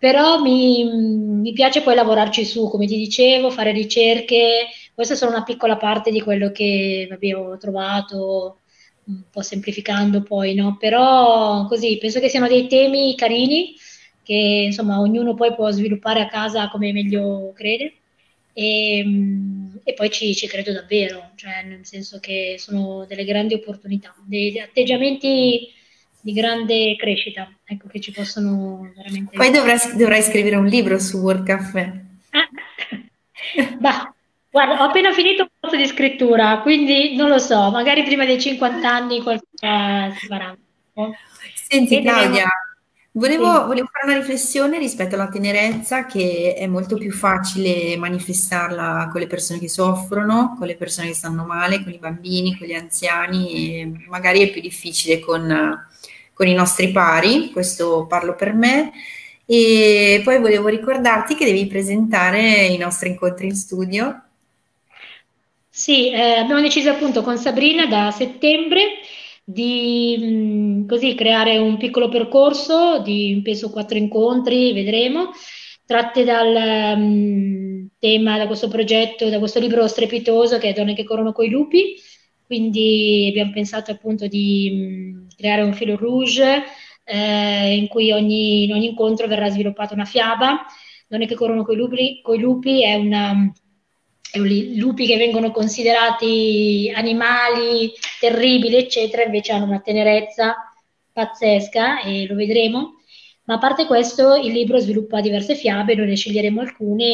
Speaker 2: Però mi, mi piace poi lavorarci su, come ti dicevo, fare ricerche. Questa è solo una piccola parte di quello che ho trovato, un po' semplificando poi, no? Però così, penso che siano dei temi carini che insomma ognuno poi può sviluppare a casa come meglio crede e, e poi ci, ci, credo davvero, cioè nel senso che sono delle grandi opportunità, dei atteggiamenti di grande crescita, ecco che ci possono veramente...
Speaker 1: Poi dovrai, dovrai scrivere un libro su World Caffè. Ah.
Speaker 2: bah, guarda, ho appena finito un corso di scrittura, quindi non lo so, magari prima dei 50 anni qualcosa si farà.
Speaker 1: Senti Claudia, Volevo, volevo fare una riflessione rispetto alla tenerezza che è molto più facile manifestarla con le persone che soffrono, con le persone che stanno male, con i bambini, con gli anziani e magari è più difficile con, con i nostri pari, questo parlo per me. E poi volevo ricordarti che devi presentare i nostri incontri in studio.
Speaker 2: Sì, eh, abbiamo deciso appunto con Sabrina da settembre di mm, così creare un piccolo percorso di penso quattro incontri, vedremo, tratte dal um, tema, da questo progetto, da questo libro strepitoso che è Donne che corrono coi lupi. Quindi abbiamo pensato appunto di mm, creare un filo rouge eh, in cui ogni, in ogni incontro verrà sviluppata una fiaba. Donne che corrono coi lupi, coi lupi è una lupi che vengono considerati animali terribili, eccetera, invece hanno una tenerezza pazzesca e lo vedremo. Ma a parte questo, il libro sviluppa diverse fiabe, noi ne sceglieremo alcune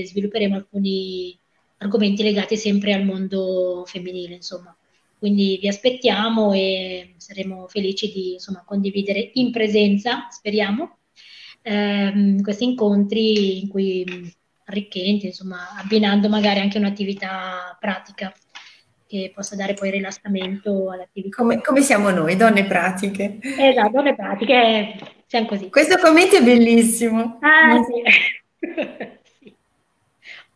Speaker 2: e svilupperemo alcuni argomenti legati sempre al mondo femminile, insomma. Quindi vi aspettiamo e saremo felici di insomma, condividere in presenza, speriamo, ehm, questi incontri in cui arricchenti, insomma, abbinando magari anche un'attività pratica che possa dare poi rilassamento all'attività.
Speaker 1: Come, come siamo noi, donne pratiche.
Speaker 2: Esatto, donne pratiche, siamo così.
Speaker 1: Questo commento è bellissimo.
Speaker 2: Ah, sì. sì.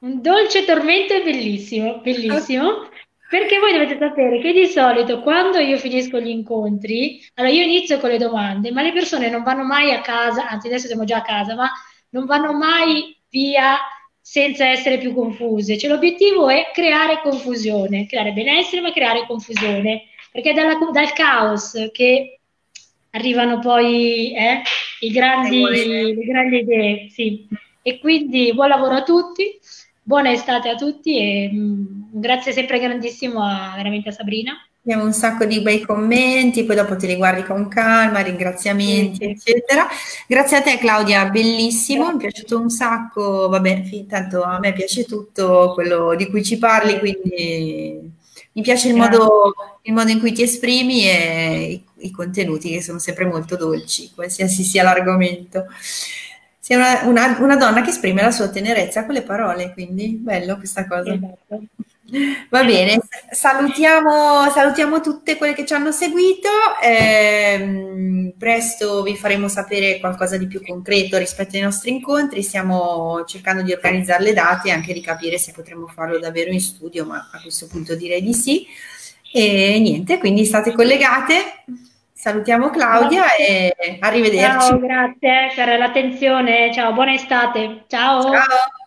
Speaker 2: Un dolce tormento è bellissimo, bellissimo. Perché voi dovete sapere che di solito quando io finisco gli incontri, allora io inizio con le domande, ma le persone non vanno mai a casa, anzi adesso siamo già a casa, ma non vanno mai via senza essere più confuse. Cioè, l'obiettivo è creare confusione, creare benessere, ma creare confusione, perché dalla, dal caos che arrivano poi eh, i grandi, le grandi idee. Sì. E quindi buon lavoro a tutti, buona estate a tutti e mh, mm, grazie sempre grandissimo a, veramente a Sabrina
Speaker 1: Abbiamo un sacco di bei commenti, poi dopo te li guardi con calma, ringraziamenti, sì. eccetera. Grazie a te Claudia, bellissimo, mi è piaciuto un sacco, vabbè, tanto a me piace tutto quello di cui ci parli, quindi mi piace il modo, il modo in cui ti esprimi e i, i, contenuti che sono sempre molto dolci, qualsiasi sia l'argomento. Sei una, una, una, donna che esprime la sua tenerezza con le parole, quindi bello questa cosa. Esatto. Va bene, salutiamo, salutiamo, tutte quelle che ci hanno seguito. Eh, presto vi faremo sapere qualcosa di più concreto rispetto ai nostri incontri. Stiamo cercando di organizzare le date e anche di capire se potremo farlo davvero in studio, ma a questo punto direi di sì. E niente, quindi state collegate. Salutiamo Claudia grazie. e arrivederci.
Speaker 2: Ciao, grazie per l'attenzione. Ciao, buona estate. Ciao. Ciao.